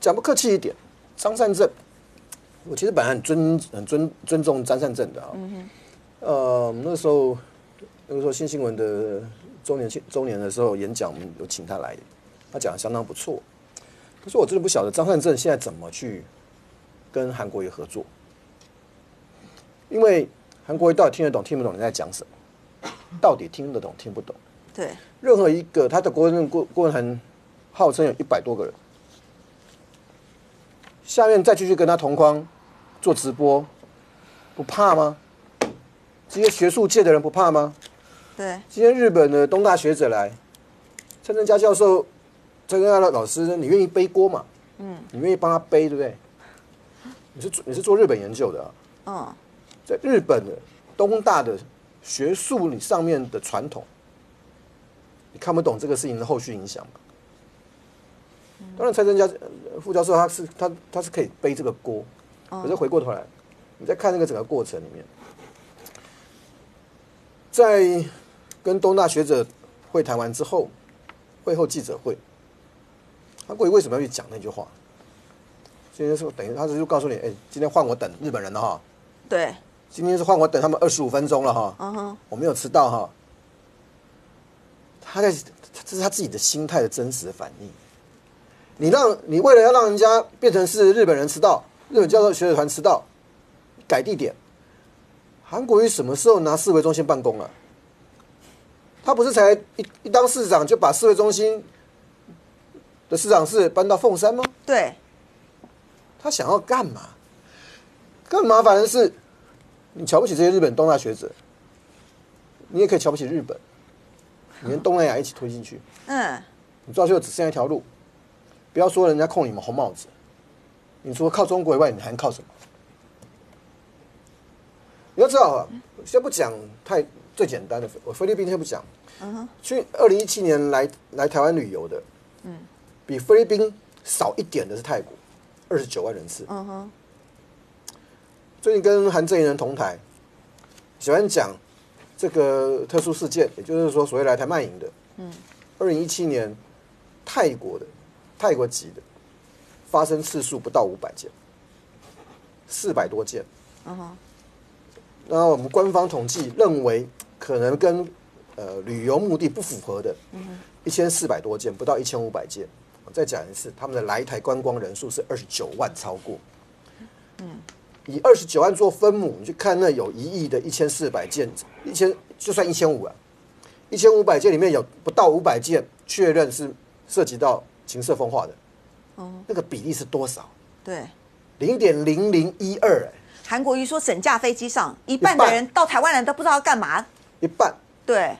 讲不客气一点，张善政，我其实本来很尊很尊尊重张善政的啊。呃，那时候那个时候新新闻的周年庆周年的时候演讲，我们有请他来，他讲的相当不错。可是我真的不晓得张善政现在怎么去跟韩国瑜合作。因为韩国瑜到底听得懂听不懂你在讲什么？到底听得懂听不懂？对，任何一个他的国任顾顾问团号称有一百多个人，下面再继续跟他同框做直播，不怕吗？这些学术界的人不怕吗？对，今天日本的东大学者来，蔡正佳教授、蔡正佳老师，你愿意背锅吗？嗯，你愿意帮他背，对不对？你是做你是做日本研究的啊，嗯，在日本的东大的学术你上面的传统，你看不懂这个事情的后续影响吗？当然，蔡增家呃副教授他是他他是可以背这个锅，可是回过头来，你再看那个整个过程里面，在跟东大学者会谈完之后，会后记者会，他过去为什么要去讲那句话？今天是等于他是就告诉你，哎、今天换我等日本人了哈，对，今天是换我等他们二十五分钟了哈，嗯哼，我没有迟到哈。他在，这是他自己的心态的真实反应。你让你为了要让人家变成是日本人迟到，日本教授学者团迟到，改地点。韩国瑜什么时候拿四维中心办公了？他不是才一一当市长就把四维中心的市长室搬到凤山吗？对，他想要干嘛？更麻烦的是，你瞧不起这些日本东大学者，你也可以瞧不起日本，你连东南亚一起推进去，嗯，你到最后只剩下一条路，不要说人家扣你们红帽子，你除了靠中国以外，你还能靠什么？你要知道啊，先不讲太最简单的，我菲律宾先不讲，去二零一七年来来台湾旅游的，嗯比菲律宾少一点的是泰国，二十九万人次。嗯哼，最近跟韩正人同台，喜欢讲这个特殊事件，也就是说所谓来台卖淫的。嗯，二零一七年泰国的泰国籍的发生次数不到五百件，四百多件。嗯哼，那我们官方统计认为，可能跟呃旅游目的不符合的，一千四百多件，不到一千五百件。我再讲一次，他们的来台观光人数是二十九万，超过。嗯以二十九万做分母，你去看那有一亿的一千四百件，一千就算一千五啊，一千五百件里面有不到五百件确认是涉及到情色风化的，那个比例是多少？对。零点零零一二，哎，韩国瑜说，整架飞机上一半的人到台湾人都不知道要干嘛。一半。对，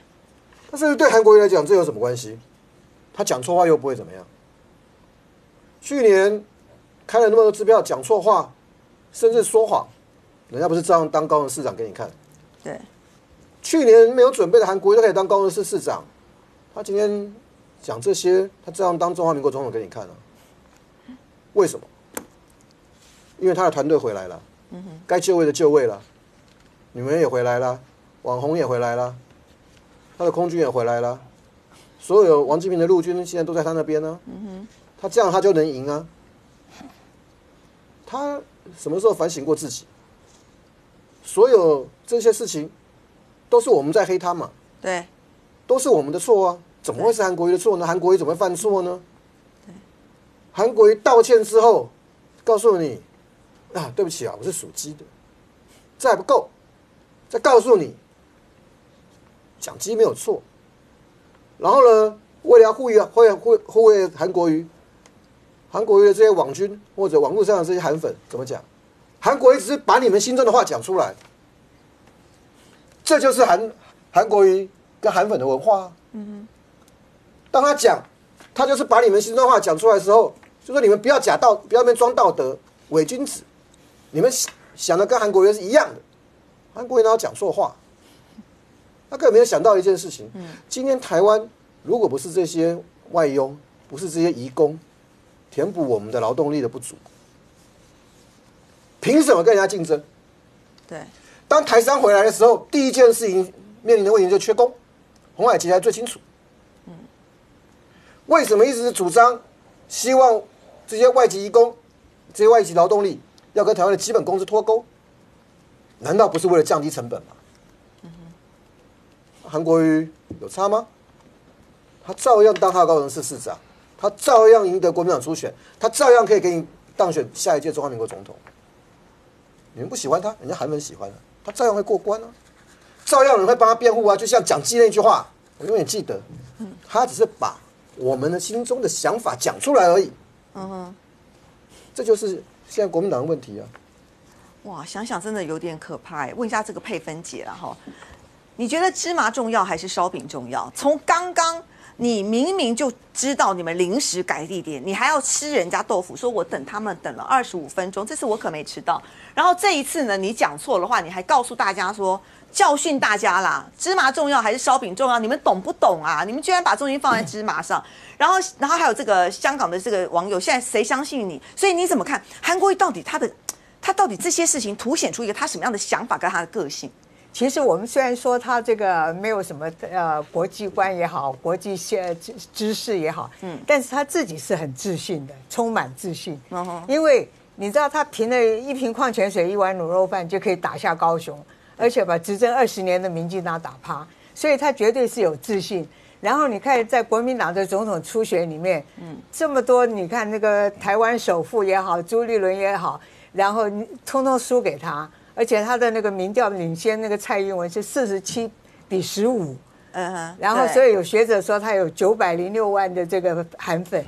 但是对韩国瑜来讲，这有什么关系？他讲错话又不会怎么样。去年开了那么多支票，讲错话，甚至说谎，人家不是照样当高雄市长给你看？对，去年没有准备的韩国瑜都可以当高雄市市长，他今天讲这些，他照样当中华民国总统给你看了、为什么？因为他的团队回来了，该就位的就位了，女人也回来了，网红也回来了，他的空军也回来了，所有王金平的陆军现在都在他那边呢、他这样他就能赢啊。他什么时候反省过自己？所有这些事情都是我们在黑他嘛，对，都是我们的错啊！怎么会是韩国瑜的错呢？韩国瑜怎么会犯错呢？韩国瑜道歉之后，告诉你啊，对不起啊，我是属鸡的，这还不够，再告诉你，讲鸡没有错。然后呢，为了要护卫护卫护护卫韩国瑜，韩国瑜的这些网军或者网络上的这些韩粉怎么讲？韩国瑜只是把你们心中的话讲出来，这就是韩韩国瑜跟韩粉的文化、啊。当他讲，他就是把你们心中的话讲出来的时候，就说你们不要假道，不要那边装道德伪君子，你们想的跟韩国人是一样的。韩国瑜哪有讲错话？他根本没有想到一件事情。今天台湾如果不是这些外佣，不是这些移工，填补我们的劳动力的不足，凭什么跟人家竞争？对，当台商回来的时候，第一件事情面临的问题就是缺工。红海集团最清楚，嗯为什么一直主张希望这些外籍移工、这些外籍劳动力要跟台湾的基本工资脱钩？难道不是为了降低成本吗？韩国瑜有差吗？他照样当他的高雄市市长，他照样赢得国民党初选，他照样可以给你当选下一届中华民国总统。你们不喜欢他，人家韩粉喜欢他，他照样会过关啊，照样有人会帮他辩护啊。就像蒋基那句话，我永远记得，他只是把我们的心中的想法讲出来而已。嗯哼，这就是现在国民党的问题啊。哇，想想真的有点可怕哎。问一下这个配分姐了哈，你觉得芝麻重要还是烧饼重要？从刚刚你明明就知道你们临时改地点，你还要吃人家豆腐，说我等他们等了二十五分钟，这次我可没迟到。然后这一次呢，你讲错的话，你还告诉大家说教训大家啦，芝麻重要还是烧饼重要？你们懂不懂啊？你们居然把重心放在芝麻上，然后，然后还有这个香港的这个网友，现在谁相信你？所以你怎么看韩国瑜到底他的他到底这些事情凸显出一个他什么样的想法跟他的个性？其实我们虽然说他这个没有什么呃国际观也好，国际些知知识也好，嗯，但是他自己是很自信的，充满自信。嗯哼，因为你知道他凭了一瓶矿泉水、一碗卤肉饭就可以打下高雄，而且把执政二十年的民进党打趴，所以他绝对是有自信。然后你看在国民党的总统初选里面，嗯，这么多你看那个台湾首富也好，朱立伦也好，然后你通通输给他。而且他的那个民调领先那个蔡英文是四十七比十五，嗯哼，然后所以有学者说他有九百零六万的这个韩粉，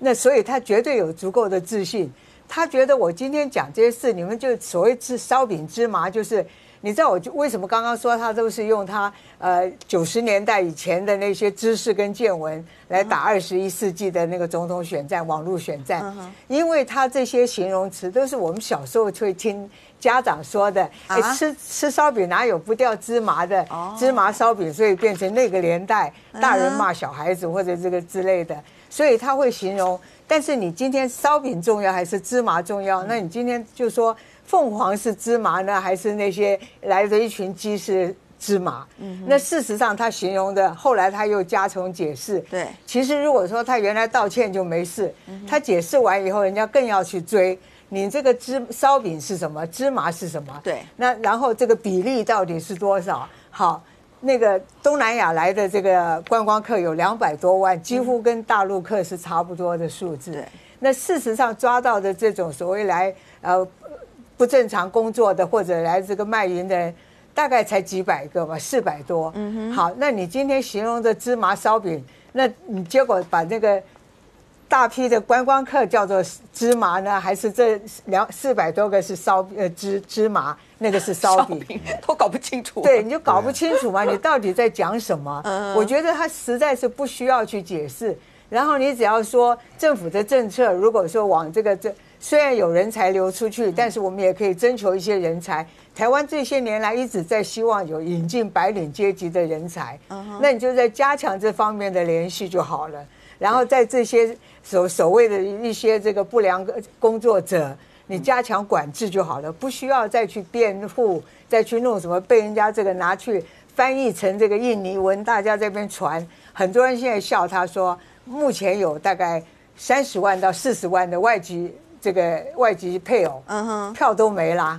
那所以他绝对有足够的自信，他觉得我今天讲这些事，你们就所谓吃烧饼芝麻，就是你知道我就为什么刚刚说他都是用他呃九十年代以前的那些知识跟见闻来打二十一世纪的那个总统选战、网络选战，因为他这些形容词都是我们小时候会听。家长说的，哎，吃吃烧饼哪有不掉芝麻的？芝麻烧饼，所以变成那个年代大人骂小孩子或者这个之类的，所以他会形容。但是你今天烧饼重要还是芝麻重要？那你今天就说凤凰是芝麻呢，还是那些来的一群鸡是芝麻？嗯，那事实上他形容的，后来他又加重解释。对，其实如果说他原来道歉就没事，他解释完以后，人家更要去追。你这个芝烧饼是什么？芝麻是什么？对，那然后这个比例到底是多少？好，那个东南亚来的这个观光客有两百多万，几乎跟大陆客是差不多的数字。对，那事实上抓到的这种所谓来呃不正常工作的或者来这个卖淫的人，大概才几百个吧，四百多。嗯哼。好，那你今天形容的芝麻烧饼，那你结果把那个。大批的观光客叫做芝麻呢，还是这两四百多个是烧呃芝芝麻，那个是烧饼，都搞不清楚。对，你就搞不清楚嘛，你到底在讲什么？我觉得他实在是不需要去解释。然后你只要说政府的政策，如果说往这个这虽然有人才流出去，但是我们也可以征求一些人才。台湾这些年来一直在希望有引进白领阶级的人才，那你就在加强这方面的联系就好了。然后在这些。所所谓的一些这个不良工作者，你加强管制就好了，不需要再去辩护，再去弄什么被人家这个拿去翻译成这个印尼文，大家这边传，很多人现在笑他说，目前有大概三十万到四十万的外籍这个外籍配偶，嗯哼，票都没啦，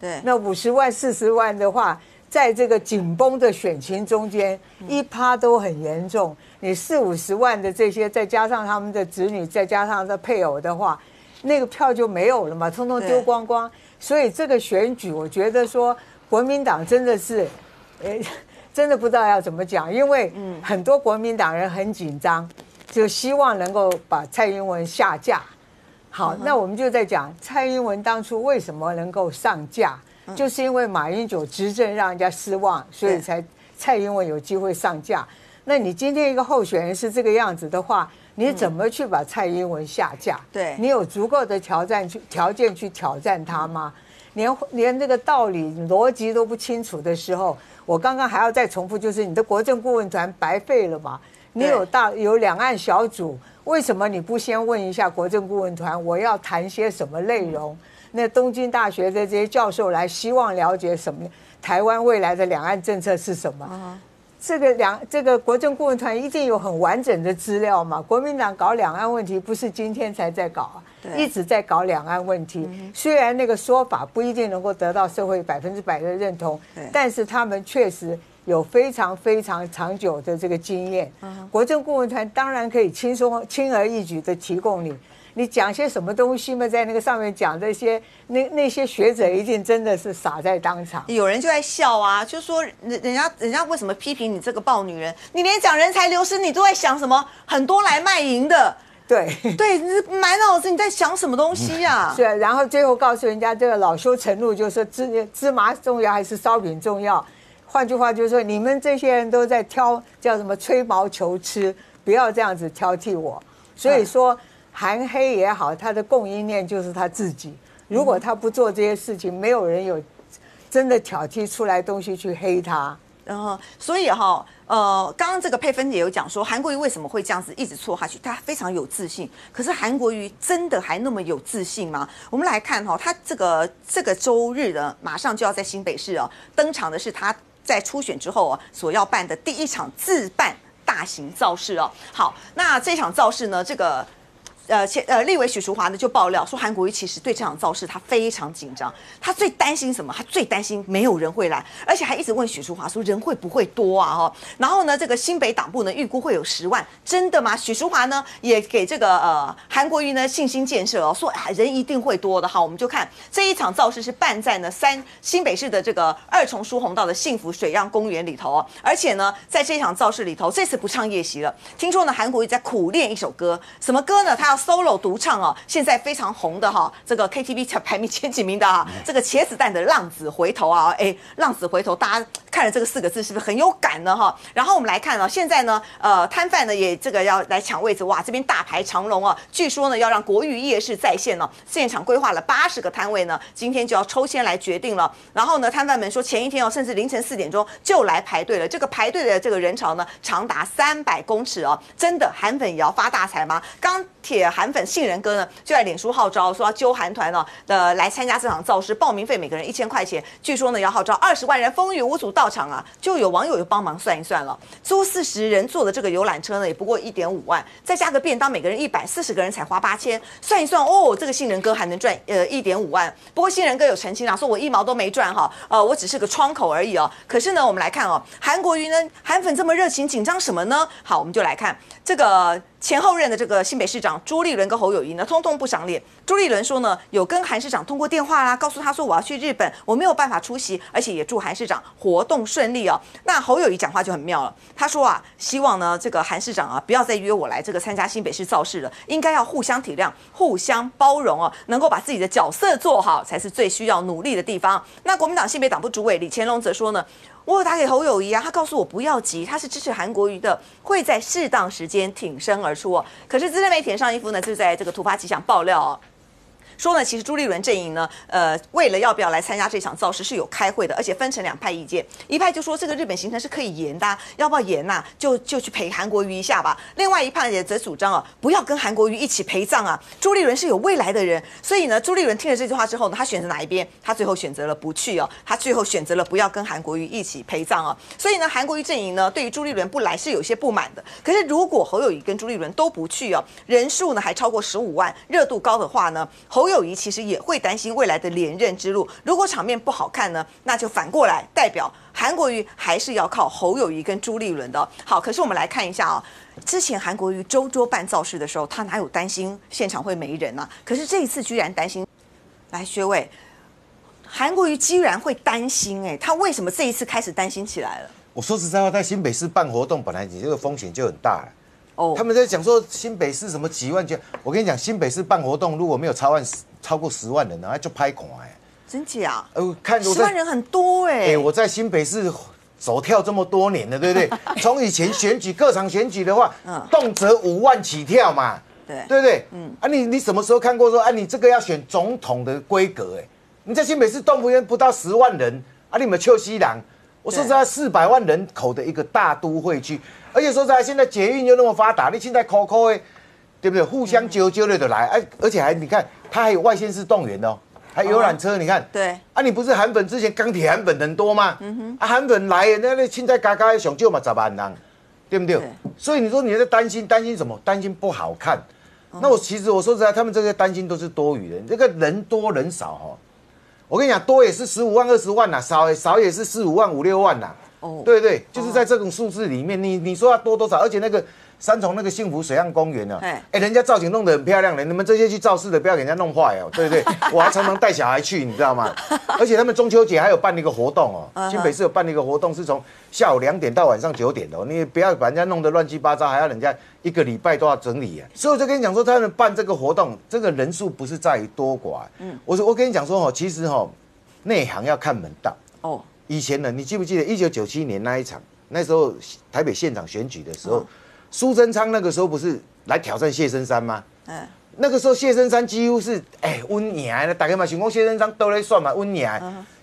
对，那五十万四十万的话，在这个紧绷的选情中间，一趴都很严重。你四五十万的这些，再加上他们的子女，再加上这配偶的话，那个票就没有了嘛，通通丢光光。所以这个选举，我觉得说国民党真的是，诶，真的不知道要怎么讲，因为很多国民党人很紧张，就希望能够把蔡英文下架。好，那我们就在讲蔡英文当初为什么能够上架，就是因为马英九执政让人家失望，所以才蔡英文有机会上架。那你今天一个候选人是这个样子的话，你怎么去把蔡英文下架？对你有足够的挑战去条件去挑战他吗？连连这个道理逻辑都不清楚的时候，我刚刚还要再重复，就是你的国政顾问团白费了嘛？你有大有两岸小组，为什么你不先问一下国政顾问团，我要谈些什么内容？那东京大学的这些教授来，希望了解什么？台湾未来的两岸政策是什么？这个两这个国政顾问团一定有很完整的资料嘛？国民党搞两岸问题不是今天才在搞啊，一直在搞两岸问题。虽然那个说法不一定能够得到社会百分之百的认同，但是他们确实有非常非常长久的这个经验。国政顾问团当然可以轻松轻而易举的提供你。你讲些什么东西嘛？在那个上面讲这些，那那些学者一定真的是傻在当场。有人就在笑啊，就说人人家人家为什么批评你这个暴女人？你连讲人才流失，你都在想什么？很多来卖淫的，对对，你满脑子你在想什么东西呀？是，然后最后告诉人家这个恼羞成怒，就说芝芝麻重要还是烧饼重要？换句话就是说，你们这些人都在挑叫什么吹毛求疵，不要这样子挑剔我。所以说。韩黑也好，他的供应链就是他自己。如果他不做这些事情，没有人有真的挑剔出来东西去黑他。然后，所以哈，呃，刚刚这个佩芬也有讲说，韩国瑜为什么会这样子一直错下去？他非常有自信，可是韩国瑜真的还那么有自信吗？我们来看哈，他这个这个周日的马上就要在新北市哦登场的是他在初选之后啊所要办的第一场自办大型造势哦。好，那这场造势呢，这个。呃，前呃，立委许淑华呢就爆料说，韩国瑜其实对这场造势他非常紧张，他最担心什么？他最担心没有人会来，而且还一直问许淑华说人会不会多啊？哈，然后呢，这个新北党部呢预估会有十万，真的吗？许淑华呢也给这个呃韩国瑜呢信心建设哦，说啊人一定会多的哈。我们就看这一场造势是办在呢三新北市的这个二重疏洪道的幸福水漾公园里头哦，而且呢在这一场造势里头，这次不唱夜袭了，听说呢韩国瑜在苦练一首歌，什么歌呢？他要 solo 独唱哦，现在非常红的哈，这个 KTV 排名前几名的哈，这个茄子蛋的浪子回头啊，哎，浪子回头，大家看了这个四个字是不是很有感呢哈？然后我们来看啊，现在呢，呃，摊贩呢也这个要来抢位置，哇，这边大排长龙啊，据说呢要让国语夜市再现呢，现场规划了八十个摊位呢，今天就要抽签来决定了。然后呢，摊贩们说前一天哦，甚至凌晨四点钟就来排队了，这个排队的这个人潮呢，长达三百公尺哦，真的韩粉也要发大财吗？钢铁韩粉。杏仁哥呢就在脸书号召说要揪韩团呢的来参加这场造势，报名费每个人一千块钱，据说呢要号召二十万人风雨无阻到场啊！就有网友就帮忙算一算了，租四十人坐的这个游览车呢也不过一点五万，再加个便当，每个人一百，四十个人才花八千，算一算哦，这个杏仁哥还能赚呃一点五万。不过杏仁哥有澄清啊，说我一毛都没赚哈，呃我只是个窗口而已哦。可是呢，我们来看哦，韩国瑜呢，韩粉这么热情，紧张什么呢？好，我们就来看这个。前后任的这个新北市长朱立伦跟侯友谊呢，通通不赏脸。朱立伦说呢，有跟韩市长通过电话啦，告诉他说我要去日本，我没有办法出席，而且也祝韩市长活动顺利哦。那侯友谊讲话就很妙了，他说啊，希望呢这个韩市长啊不要再约我来这个参加新北市造势了，应该要互相体谅、互相包容哦，能够把自己的角色做好才是最需要努力的地方。那国民党新北党部主委李乾龙则说呢。我有打给侯友谊啊，他告诉我不要急，他是支持韩国瑜的，会在适当时间挺身而出。可是资深媒体上一夫呢，就在这个突发奇想爆料哦。说呢，其实朱立伦阵营呢，呃，为了要不要来参加这场造势是有开会的，而且分成两派意见，一派就说这个日本行程是可以延的，要不要延呐？就就去陪韩国瑜一下吧。另外一派也则主张啊，不要跟韩国瑜一起陪葬啊。朱立伦是有未来的人，所以呢，朱立伦听了这句话之后呢，他选择哪一边？他最后选择了不去哦，他最后选择了不要跟韩国瑜一起陪葬哦。所以呢，韩国瑜阵营呢，对于朱立伦不来是有些不满的。可是如果侯友谊跟朱立伦都不去哦，人数呢还超过十五万，热度高的话呢，侯。侯友谊其实也会担心未来的连任之路，如果场面不好看呢，那就反过来代表韩国瑜还是要靠侯友谊跟朱立伦的。好，可是我们来看一下啊，之前韩国瑜周桌办造势的时候，他哪有担心现场会没人呢？可是这一次居然担心，来薛伟，韩国瑜居然会担心，哎，他为什么这一次开始担心起来了？我说实在话，在新北市办活动，本来你这个风险就很大了。哦，他们在讲说新北市什么几万件，我跟你讲，新北市办活动如果没有超万超过十万人，那就拍垮哎，真假？呃，看十万人很多哎，哎，我在新北市走跳这么多年了，对不对？从以前选举各场选举的话，嗯，动辄五万起跳嘛，对，对不对？嗯，啊，你你什么时候看过说，啊，你这个要选总统的规格哎，你在新北市动不员不到十万人，啊，你们邱西郎，我说实在四百万人口的一个大都会区。而且说实在，现在捷运又那么发达，你现在 COCO 哎，对不对？互相揪揪的就来，哎，而且还你看，它还有外线式动员哦，还游览车，你看，对，啊，你不是韩粉之前钢铁韩粉人多吗？嗯哼，啊，韩粉来，那那现在嘎嘎想救嘛，咋办呢，对不对？所以你说你在担心担心什么？担心不好看。那我其实我说实在，他们这些担心都是多余的。这个人多人少哈，我跟你讲，多也是十五万二十万呐，少少也是四五万五六万呐。哦，对对，就是在这种数字里面，你你说要多多少？而且那个三重那个幸福水岸公园呢，哎，人家造景弄得很漂亮的，你们这些去造势的不要给人家弄坏哦，对不对？我还常常带小孩去，你知道吗？而且他们中秋节还有办那个活动哦，新北市有办那个活动，是从下午两点到晚上九点的，你不要把人家弄得乱七八糟，还要人家一个礼拜都要整理啊。所以我就跟你讲说，他们办这个活动，这个人数不是在于多寡，嗯，我说我跟你讲说哦，其实哦，内行要看门道哦。以前呢，你记不记得一九九七年那一场？那时候台北县长选举的时候，苏贞昌那个时候不是来挑战谢生山吗？嗯，那个时候谢生山几乎是哎温赢的，大概嘛想讲谢生山都在算嘛温赢，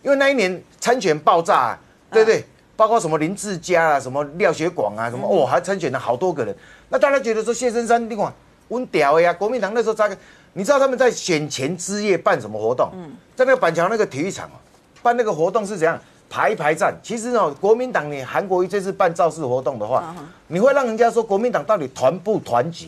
因为那一年参选爆炸、啊，对不对？包括什么林志嘉啊，什么廖学广啊，什么哦，还参选了好多个人。那大家觉得说谢生山，你看温屌呀，国民党那时候大概，你知道他们在选前之夜办什么活动？在那个板桥那个体育场哦，办那个活动是怎样？排排站。其实哦，国民党你韩国瑜这次办造势活动的话，你会让人家说国民党到底团不团结？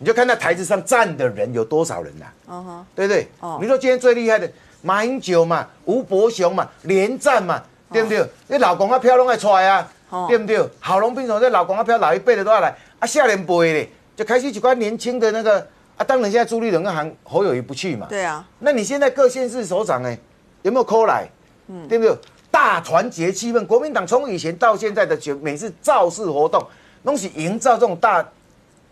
你就看那台子上站的人有多少人呐、嗯哼，对不对？哦你说今天最厉害的马英九嘛，吴伯雄嘛，连战嘛，对不对？那老公啊票拢爱出来啊，哦对不对？郝龙斌什么这老公啊票老一辈的都要来啊，下连辈的就开始几块年轻的那个啊，当然现在朱立伦跟韩侯友谊不去嘛，对啊，那你现在各县市首长哎，有没有抠来？嗯，对不对？大团结气氛，国民党从以前到现在的选每次造势活动，都是营造这种大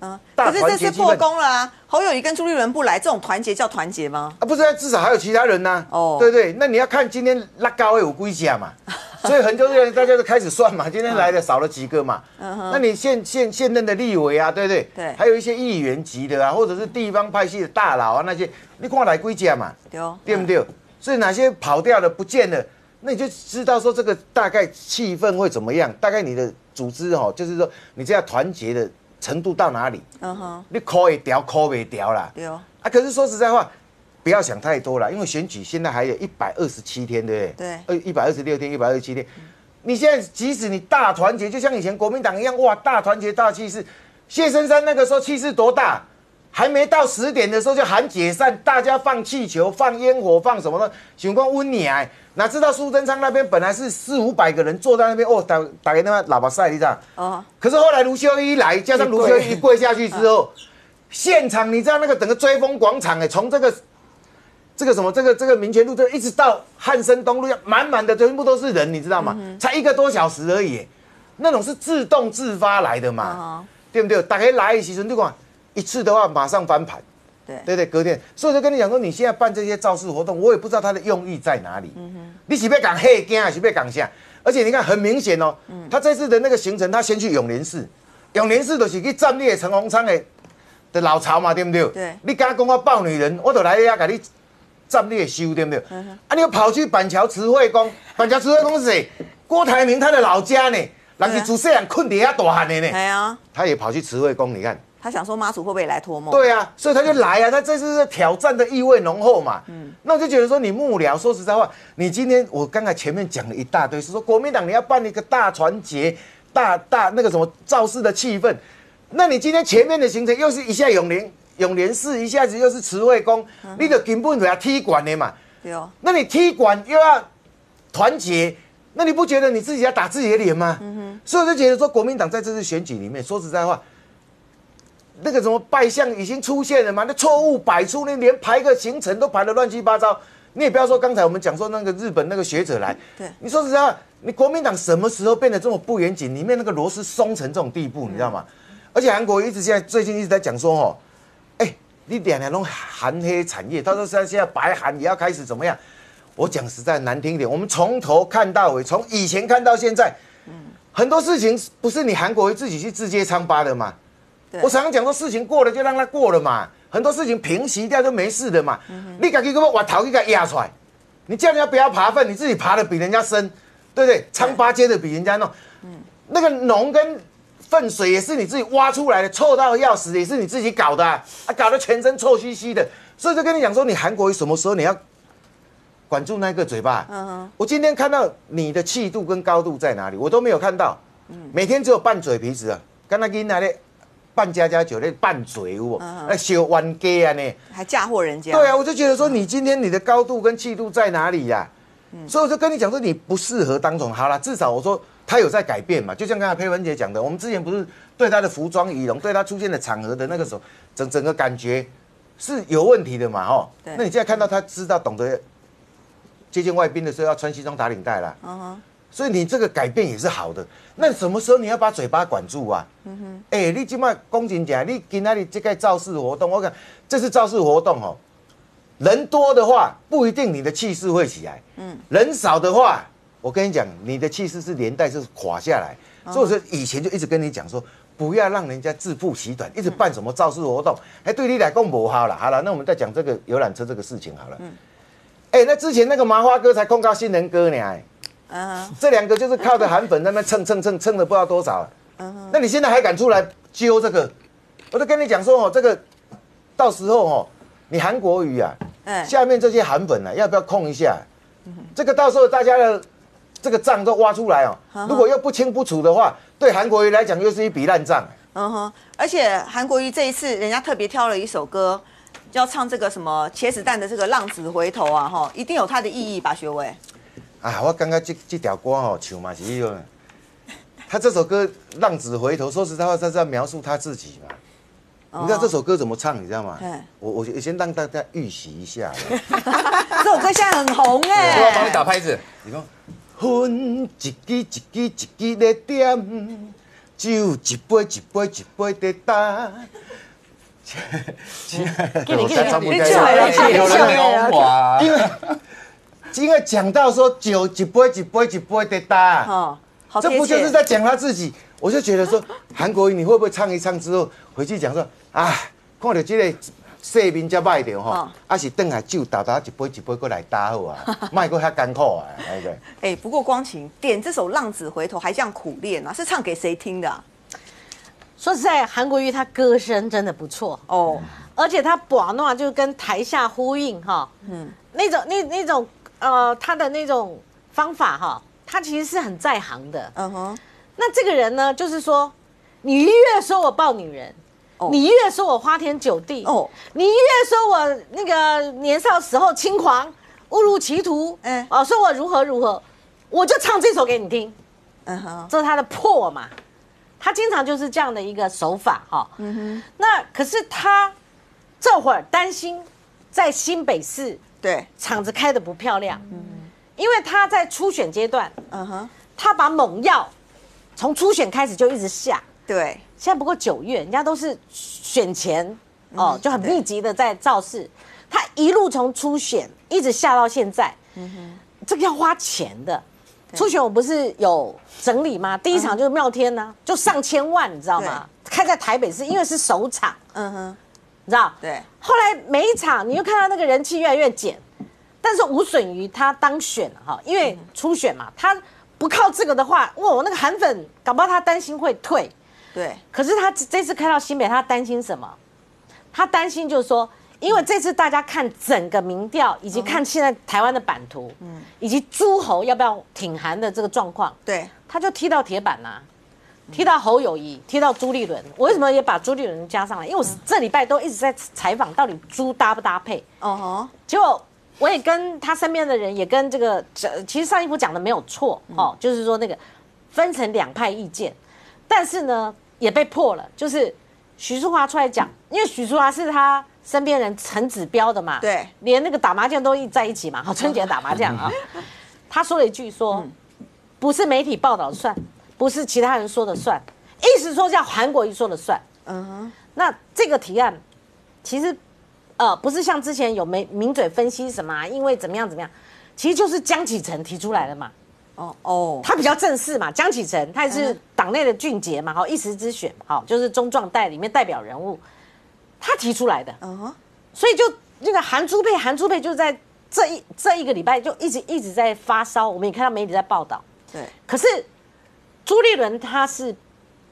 嗯，大可是这次破功了啊！侯友谊跟朱立伦不来，这种团结叫团结吗？啊，不是，至少还有其他人呐、哦对不对？那你要看今天拉高有归家嘛，所以很多人大家都开始算嘛，今天来的少了几个嘛。那你现现现任的立委啊，对不对？嗯对还有一些议员级的啊，或者是地方派系的大佬啊，那些你看来归家嘛，对哦，对不对？所以哪些跑掉了不见了，那你就知道说这个大概气氛会怎么样，大概你的组织哦，就是说你这样团结的程度到哪里，嗯哼，你抠也掉，抠也掉啦。对哦，啊，可是说实在话，不要想太多了，因为选举现在还有一百二十七天，对不对？对呃，一百二十六天，一百二十七天。你现在即使你大团结，就像以前国民党一样，哇，大团结大气势。谢深山那个时候气势多大？还没到十点的时候就喊解散，大家放气球、放烟火、放什么的，想光温你哎，哪知道苏贞昌那边本来是四五百个人坐在那边，哦，打打给那个喇叭赛，你知道？哦，可是后来卢修一来，加上卢修一一跪下去之后，现场你知道那个整个追风广场哎，从这个这个什么这个这个民权路这一直到汉生东路，要满满的全部都是人，你知道吗？才一个多小时而已，那种是自动自发来的嘛，啊，对不对？大家来的时候你看一次的话马上翻盘，对，对对，隔天，所以就跟你讲说，你现在办这些造势活动，我也不知道它的用意在哪里。你是要讲黑惊还是要讲啥？而且你看很明显哦，他这次的那个行程，他先去永联寺，永联寺就是去战略陈鸿昌的的老巢嘛，对不对？对你刚刚讲我抱女人，我就来要给你战略修，对不对？啊，你又跑去板桥慈惠宫，板桥慈惠宫是谁？郭台铭他的老家呢，人是自细汉困在遐大汉的呢，哎呀，他也跑去慈惠宫，你看。他想说妈祖会不会来托梦？对啊，所以他就来啊，他这次是挑战的意味浓厚嘛。嗯，那我就觉得说，你幕僚，说实在话，你今天我刚才前面讲了一大堆，是说国民党你要办一个大团结、大大那个什么造势的气氛，那你今天前面的行程又是一下永联永联寺，一下子又是慈惠宫，你的根本就要踢馆的嘛。对哦，那你踢馆又要团结，那你不觉得你自己要打自己的脸吗？嗯所以我就觉得说，国民党在这次选举里面，说实在话，那个什么败相已经出现了嘛，那错误百出，那连排个行程都排得乱七八糟。你也不要说刚才我们讲说那个日本那个学者来，对你说实在话，你国民党什么时候变得这么不严谨？里面那个螺丝松成这种地步，你知道吗？而且韩国一直现在最近一直在讲说，哦，哎、你两年弄韩黑产业，他说现在现在白韩也要开始怎么样？我讲实在难听一点，我们从头看到尾，从以前看到现在，很多事情不是你韩国瑜自己去自揭疮疤的嘛？对我常常讲说，事情过了就让它过了嘛，很多事情平息掉就没事的嘛。你自己给我把头给它压出来，你叫人家不要爬粪，你自己爬的比人家深，对不对？疮疤接的比人家弄，那个脓跟粪水也是你自己挖出来的，臭到要死也是你自己搞的啊，啊搞得全身臭兮兮的。所以就跟你讲说，你韩国瑜什么时候你要管住那个嘴巴？我今天看到你的气度跟高度在哪里，我都没有看到。每天只有拌嘴皮子啊，刚才跟那咧拌家家酒咧拌嘴有无？那小弯鸡啊呢？还嫁祸人家。对啊，我就觉得说你今天你的高度跟气度在哪里呀、所以我就跟你讲说你不适合当总。好了，至少我说他有在改变嘛，就像刚才佩文姐讲的，我们之前不是对他的服装仪容，对他出现的场合的那个时候，整整个感觉是有问题的嘛，哦。那你现在看到他知道懂得接见外宾的时候要穿西装打领带啦，嗯哼，所以你这个改变也是好的。那什么时候你要把嘴巴管住啊？嗯哼，哎、你今麦公真讲，你今天你这个造势活动，我讲这是造势活动哦，人多的话不一定你的气势会起来，嗯，人少的话，我跟你讲，你的气势是连带是垮下来。所以说以前就一直跟你讲说，不要让人家自负其短，一直办什么造势活动，哎，对你来讲不好了。好了，那我们再讲这个游览车这个事情好了。嗯哎，那之前那个麻花哥才控告新人哥呢，嗯这两个就是靠着韩粉在那边蹭蹭蹭蹭的不知道多少。嗯那你现在还敢出来揪这个？我都跟你讲说哦，这个到时候哦，你韩国瑜啊，哎下面这些韩粉啊，要不要控一下？这个到时候大家的这个账都挖出来哦。如果又不清不楚的话，对韩国瑜来讲又是一笔烂账。嗯哼，而且韩国瑜这一次人家特别挑了一首歌，要唱这个什么茄子蛋的这个浪子回头啊，哈，一定有它的意义吧，学伟？啊，我刚刚这这条歌哦，唱嘛是迄个，他这首歌《浪子回头》，说实在话，他是在描述他自己嘛。你知道这首歌怎么唱？你知道吗嗯？我我先让大家预习一下。这首歌现在很红哎我要帮你哎、打拍子。你讲，烟一支一支一支在点，酒一杯一杯一杯在打。亲爱的，我才唱不开你唱了唱有人有华，因为因为讲到说酒一杯一杯一杯的打。哦，好这。不就是在讲他自己？我就觉得说，韩国瑜你会不会唱一唱之后回去讲说，啊，看到这个世面才歹着吼哦，啊是等下酒打打一杯一杯过来打好啊，卖过遐艰苦啊，对不对？哎、不过光晴点这首《浪子回头》还这样苦练啊，是唱给谁听的啊、说实在，韩国瑜他歌声真的不错，哦，而且他把诺就跟台下呼应哈，嗯，那种那那种呃他的那种方法哈，他其实是很在行的。嗯哼，那这个人呢，就是说，你越说我抱女人，哦你越说我花天酒地，哦哦，你越说我那个年少时候轻狂、误入歧途，嗯嗯，哦，说我如何如何，我就唱这首给你听，嗯哼，这是他的破嘛。他经常就是这样的一个手法哈。嗯哼。那可是他这会儿担心在新北市对，场子开的不漂亮，因为他在初选阶段，嗯哼，他把猛药从初选开始就一直下，对，现在不过九月，人家都是选前嗯哦，就很密集的在造势，他一路从初选一直下到现在，嗯哼。这个要花钱的。初选我不是有整理吗？第一场就是妙天呢、就上千万，你知道吗？开在台北市，因为是首场，嗯哼，你知道？对，后来每一场你又看到那个人气越来越减，但是吴损于他当选哈，因为初选嘛，他不靠这个的话，哇，我那个韩粉搞不好他担心会退。对，可是他这次开到新北，他担心什么？他担心就是说，因为这次大家看整个民调，以及看现在台湾的版图，嗯。以及诸侯要不要挺韩的这个状况，对，他就踢到铁板啦、踢到侯友谊，提到朱立伦。我为什么也把朱立伦加上来？因为我这礼拜都一直在采访，到底朱搭不搭配？哦吼，结果我也跟他身边的人，也跟这个，这其实上一步讲的没有错哦，就是说那个分成两派意见，但是呢也被破了，就是许淑华出来讲，因为许淑华是他身边人成指标的嘛，对，连那个打麻将都一在一起嘛，好春节打麻将啊，他说了一句说，不是媒体报道算，不是其他人说的算，意思说叫韩国瑜说了算，嗯哼，那这个提案其实呃不是像之前有没名嘴分析什么、啊，因为怎么样怎么样，其实就是江启臣提出来的嘛，哦哦，他比较正式嘛，江启臣他也是党内的俊杰嘛，好一时之选，好就是中壮代里面代表人物，他提出来的，嗯哼，所以就那个韩珠佩，韩珠佩就在这一这一个礼拜就一直一直在发烧，我们也看到媒体在报道。对，可是朱立伦他是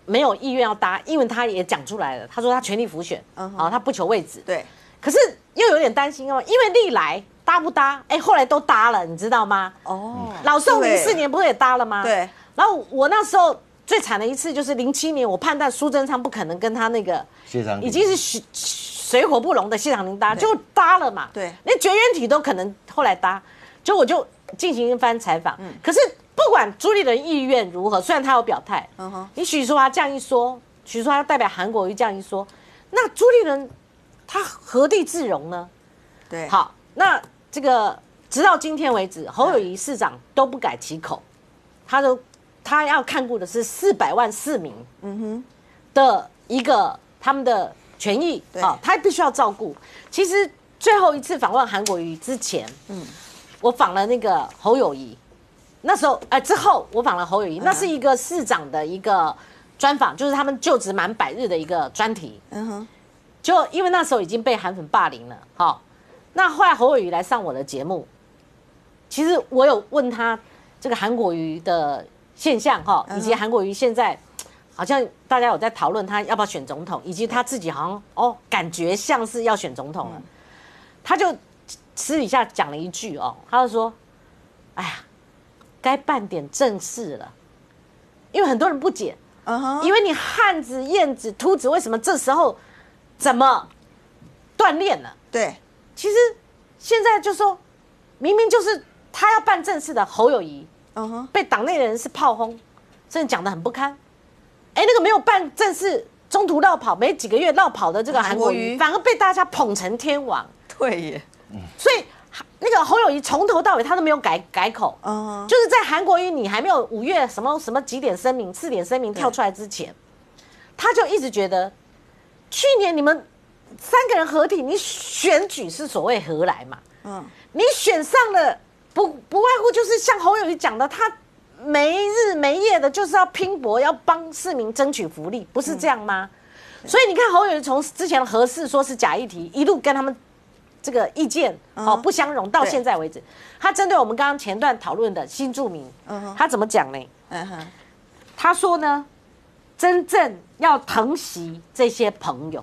没有意愿要搭，因为他也讲出来了，他说他全力辅选，嗯他不求位置。对，可是又有点担心哦，因为历来搭不搭，哎，后来都搭了，你知道吗？哦，老宋对零四年不是也搭了吗？对。然后我那时候最惨的一次就是零七年，我判断苏贞昌不可能跟他那个谢长已经是水水火不容的谢长廷搭，就搭了嘛。对连绝缘体都可能后来搭，就我就进行一番采访。嗯可是不管朱立伦意愿如何，虽然他有表态，嗯哼。你许淑华这样一说，许淑华代表韩国瑜这样一说，那朱立伦他何地自容呢？对，，好，那这个直到今天为止，侯友谊市长都不改其口，他都他要看顾的是四百万市民，嗯哼的一个他们的权益，对。好，他必须要照顾。其实最后一次访问韩国瑜之前，嗯，我访了那个侯友谊，那时候呃之后我访了侯友谊，那是一个市长的一个专访，就是他们就职满百日的一个专题。嗯哼，就因为那时候已经被韩粉霸凌了，好，那后来侯友谊来上我的节目，其实我有问他这个韩国瑜的现象哈，以及韩国瑜现在好像大家有在讨论他要不要选总统，以及他自己好像哦感觉像是要选总统了，他就私底下讲了一句哦，他就说，哎呀，该办点正事了，因为很多人不解，嗯哼，以为你汉子、燕子、秃子为什么这时候怎么锻炼了？对，其实现在就说，明明就是他要办正事的侯友谊，嗯哼，被党内人是炮轰，甚至讲的很不堪。哎，那个没有办正事，中途绕跑，没几个月绕跑的这个韩国瑜，反而被大家捧成天王。对耶，所以那个侯友谊从头到尾他都没有改改口，嗯，就是在韩国瑜你还没有五月什么什么几点声明、四点声明跳出来之前，他就一直觉得，去年你们三个人合体，你选举是所谓何来嘛？嗯，你选上了，不不外乎就是像侯友谊讲的，他没日没夜的就是要拼搏，要帮市民争取福利，不是这样吗？所以你看侯友谊从之前的合适说是假议题，一路跟他们这个意见哦不相容，到对。现在为止，他针对我们刚刚前段讨论的新住民，他怎么讲呢？嗯哼，他说呢，真正要疼惜这些朋友，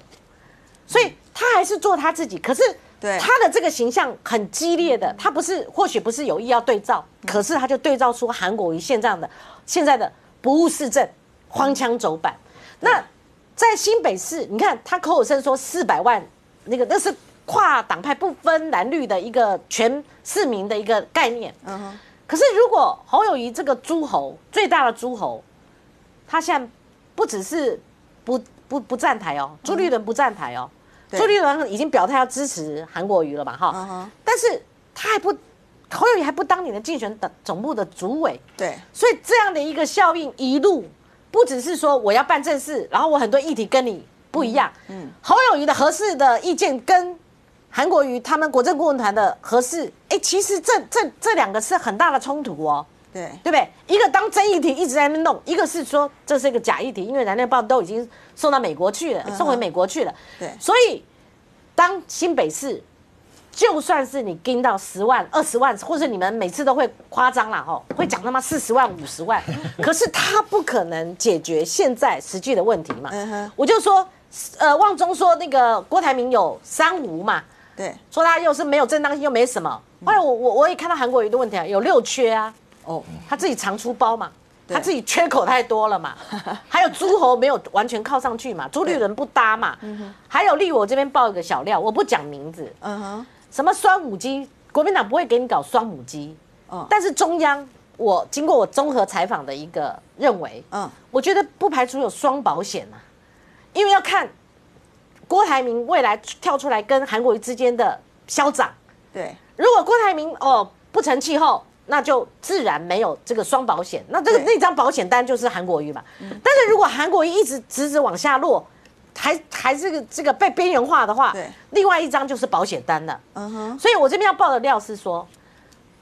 所以他还是做他自己。可是，对。他的这个形象很激烈的，他不是或许不是有意要对照，可是他就对照出韩国瑜现在的现在的不务市政、荒腔走板。那在新北市，你看他口口声说四百万，那个那是跨党派不分蓝绿的一个全市民的一个概念。嗯哼，可是如果侯友谊这个诸侯最大的诸侯，他现在不只是不不不站台哦，朱立伦不站台哦，嗯朱立伦已经表态要支持韩国瑜了嘛哈，嗯哼，但是他还不侯友谊还不当你的竞选的总部的主委，对，所以这样的一个效应一路不只是说我要办正事，然后我很多议题跟你不一样，嗯，侯友谊的合适的意见跟韩国瑜他们国政顾问团的合适，哎，其实这这这两个是很大的冲突哦。对，对不对？一个当真议题一直在那边弄，一个是说这是一个假议题，因为《南联报》都已经送到美国去了，送回美国去了。对所以当新北市，就算是你盯到十万、二十万，或者你们每次都会夸张啦，吼，会讲他妈四十万、五十万，可是他不可能解决现在实际的问题嘛。嗯，我就说，呃，旺中说那个郭台铭有三无嘛，对，说他又是没有正当性，又没什么。后来我我我也看到韩国瑜的问题啊，有六缺啊。哦，他自己常出包嘛，他自己缺口太多了嘛，还有诸侯没有完全靠上去嘛，朱立伦不搭嘛，还有立我这边报一个小料，我不讲名字，嗯哼，什么双母鸡，国民党不会给你搞双母鸡，嗯但是中央我经过我综合采访的一个认为，嗯，我觉得不排除有双保险啊，因为要看郭台铭未来跳出来跟韩国瑜之间的消长。对，如果郭台铭哦不成气候，那就自然没有这个双保险，那这个那张保险单就是韩国瑜嘛。但是如果韩国瑜一直直直往下落，还还这个这个被边缘化的话对，另外一张就是保险单了。嗯哼，所以我这边要报的料是说，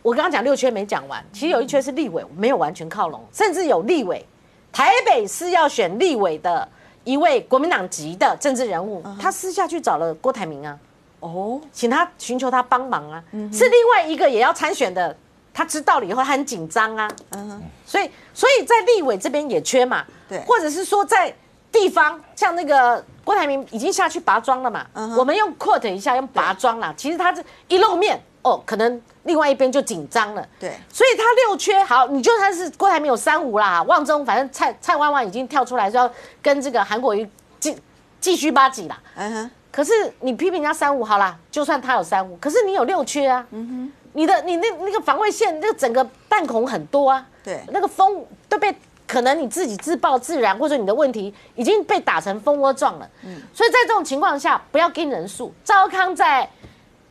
我刚刚讲六圈没讲完，其实有一圈是立委没有完全靠拢，甚至有立委，台北市要选立委的一位国民党籍的政治人物，他私下去找了郭台铭啊。哦，请他寻求他帮忙啊，是另外一个也要参选的，他知道了以后他很紧张啊，嗯哼，所以所以在立委这边也缺嘛，对。或者是说在地方像那个郭台铭已经下去拔庄了嘛，嗯哼。我们用 quote 一下用拔庄啦，其实他这一露面哦，可能另外一边就紧张了，对，所以他六缺好，你就算是郭台铭有三无啦，旺中反正蔡蔡万万已经跳出来说要跟这个韩国瑜继继续巴几啦，嗯哼，可是你批评人家三五好啦，就算他有三五，可是你有六缺啊。嗯哼你的你那那个防卫线那个整个弹孔很多啊。对那个风都被可能你自己自暴自燃，或者你的问题已经被打成蜂窝状了。嗯所以在这种情况下，不要跟人数。赵康在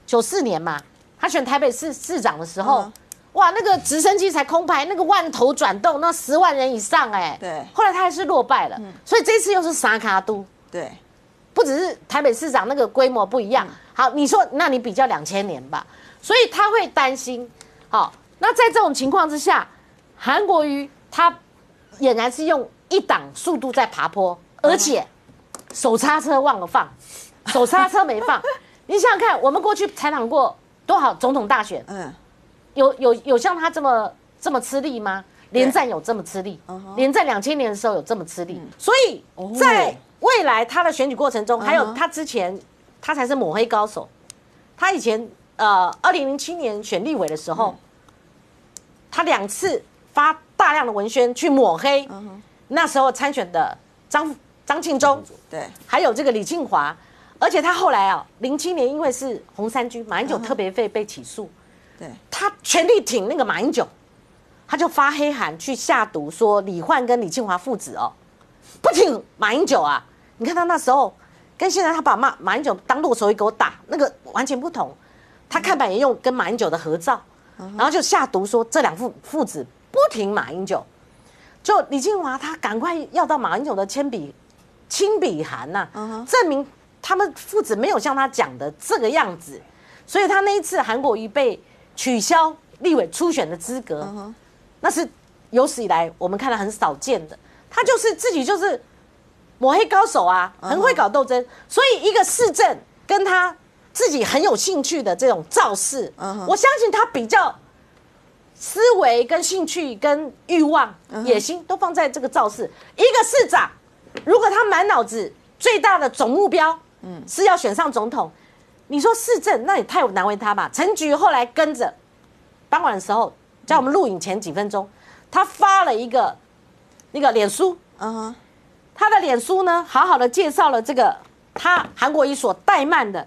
九四年嘛，他选台北市市长的时候。嗯哇，那个直升机才空拍，那个万头转动，那十万人以上哎、对后来他还是落败了，所以这次又是沙卡都，对，不只是台北市长那个规模不一样。好，你说，那你比较两千年吧，所以他会担心。好，那在这种情况之下，韩国瑜他俨然是用一档速度在爬坡，而且手刹车忘了放，手刹车没放。你想想看，我们过去采访过多少总统大选，嗯，有有有像他这么这么吃力吗？连战有这么吃力，连战两千年的时候有这么吃力，所以在未来他的选举过程中，还有他之前，他才是抹黑高手。他以前呃，二零零七年选立委的时候，他两次发大量的文宣去抹黑那时候参选的张张庆忠，对，还有这个李庆华，而且他后来啊，零七年因为是红三军马英九特别费被起诉，对，他全力挺那个马英九，他就发黑函去下毒说李焕跟李庆华父子哦，不挺马英九啊！你看他那时候跟现在他把马马英九当落手一狗打，那个完全不同。他看板也用跟马英九的合照，然后就下毒说这两父父子不挺马英九。就李庆华他赶快要到马英九的铅笔亲笔函呐、证明他们父子没有像他讲的这个样子，所以他那一次韩国瑜被取消立委初选的资格，那是有史以来我们看到很少见的。他就是自己就是抹黑高手啊，很会搞斗争，所以一个市政跟他自己很有兴趣的这种造势，我相信他比较思维跟兴趣跟欲望、野心都放在这个造势。一个市长，如果他满脑子最大的总目标，嗯，是要选上总统，你说市政，那也太难为他吧？陈菊后来跟着，傍晚的时候，在我们录影前几分钟，他发了一个那个脸书，嗯哼，他的脸书呢，好好的介绍了这个他韩国一所怠慢的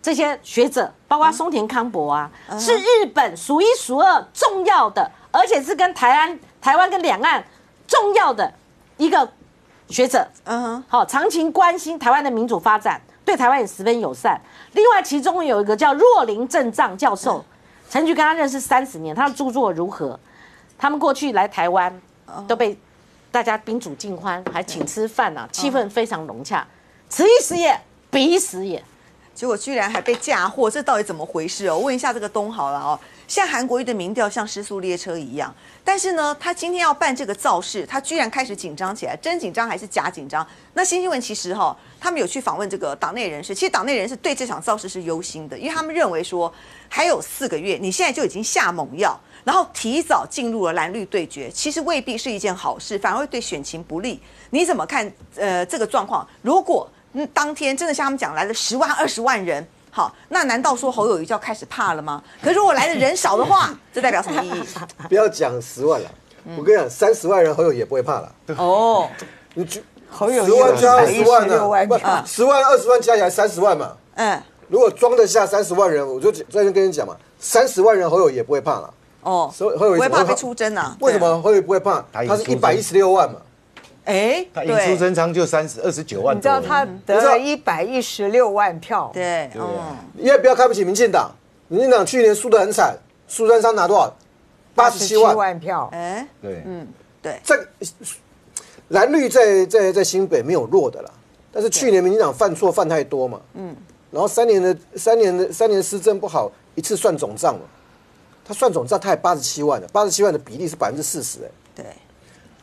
这些学者，包括松田康博啊，是日本数一数二重要的，而且是跟台湾、台湾跟两岸重要的一个学者。嗯哼，好，长期关心台湾的民主发展，对台湾也十分友善。另外，其中有一个叫若林正藏教授，陈菊跟他认识三十年，他的著作如何？他们过去来台湾都被大家宾主尽欢，还请吃饭啊，气氛非常融洽。此一时也，彼一时也。结果居然还被嫁祸，这到底怎么回事哦？问一下这个东好了哦。现在韩国瑜的民调像失速列车一样，但是呢，他今天要办这个造势，他居然开始紧张起来，真紧张还是假紧张？那新新闻其实哈、他们有去访问这个党内人士，其实党内人士对这场造势是忧心的，因为他们认为说还有四个月，你现在就已经下猛药，然后提早进入了蓝绿对决，其实未必是一件好事，反而会对选情不利。你怎么看？呃，这个状况，如果嗯当天真的像他们讲来了十万、二十万人。好，那难道说侯友谊就要开始怕了吗？可是如果来的人少的话，这代表什么意义？不要讲十万了，我跟你讲，三十万人侯友也不会怕了。哦，你就侯友十万加二十万呢？票不，十万二十万加起来三十万嘛。嗯，如果装得下三十万人，我就在这跟你讲嘛，三十万人侯友也不会怕了。哦，所以侯友宜怎么会不会怕被出征啊？为什么侯友宜不会怕？他是一百一十六万嘛。哎，他一出征仓就三十二十九万你知道，他得了一百一十六万票，对，对。嗯，你也不要看不起民进党，民进党去年输得很惨，苏贞昌拿多少？八十七87万。票，哎，对，嗯，对，这蓝绿在在在新北没有弱的啦，但是去年民进党犯错犯太多嘛，嗯，然后三年的三年的三年施政不好，一次算总账嘛，他算总账他也八十七万了，八十七万的比例是百分之四十哎，对，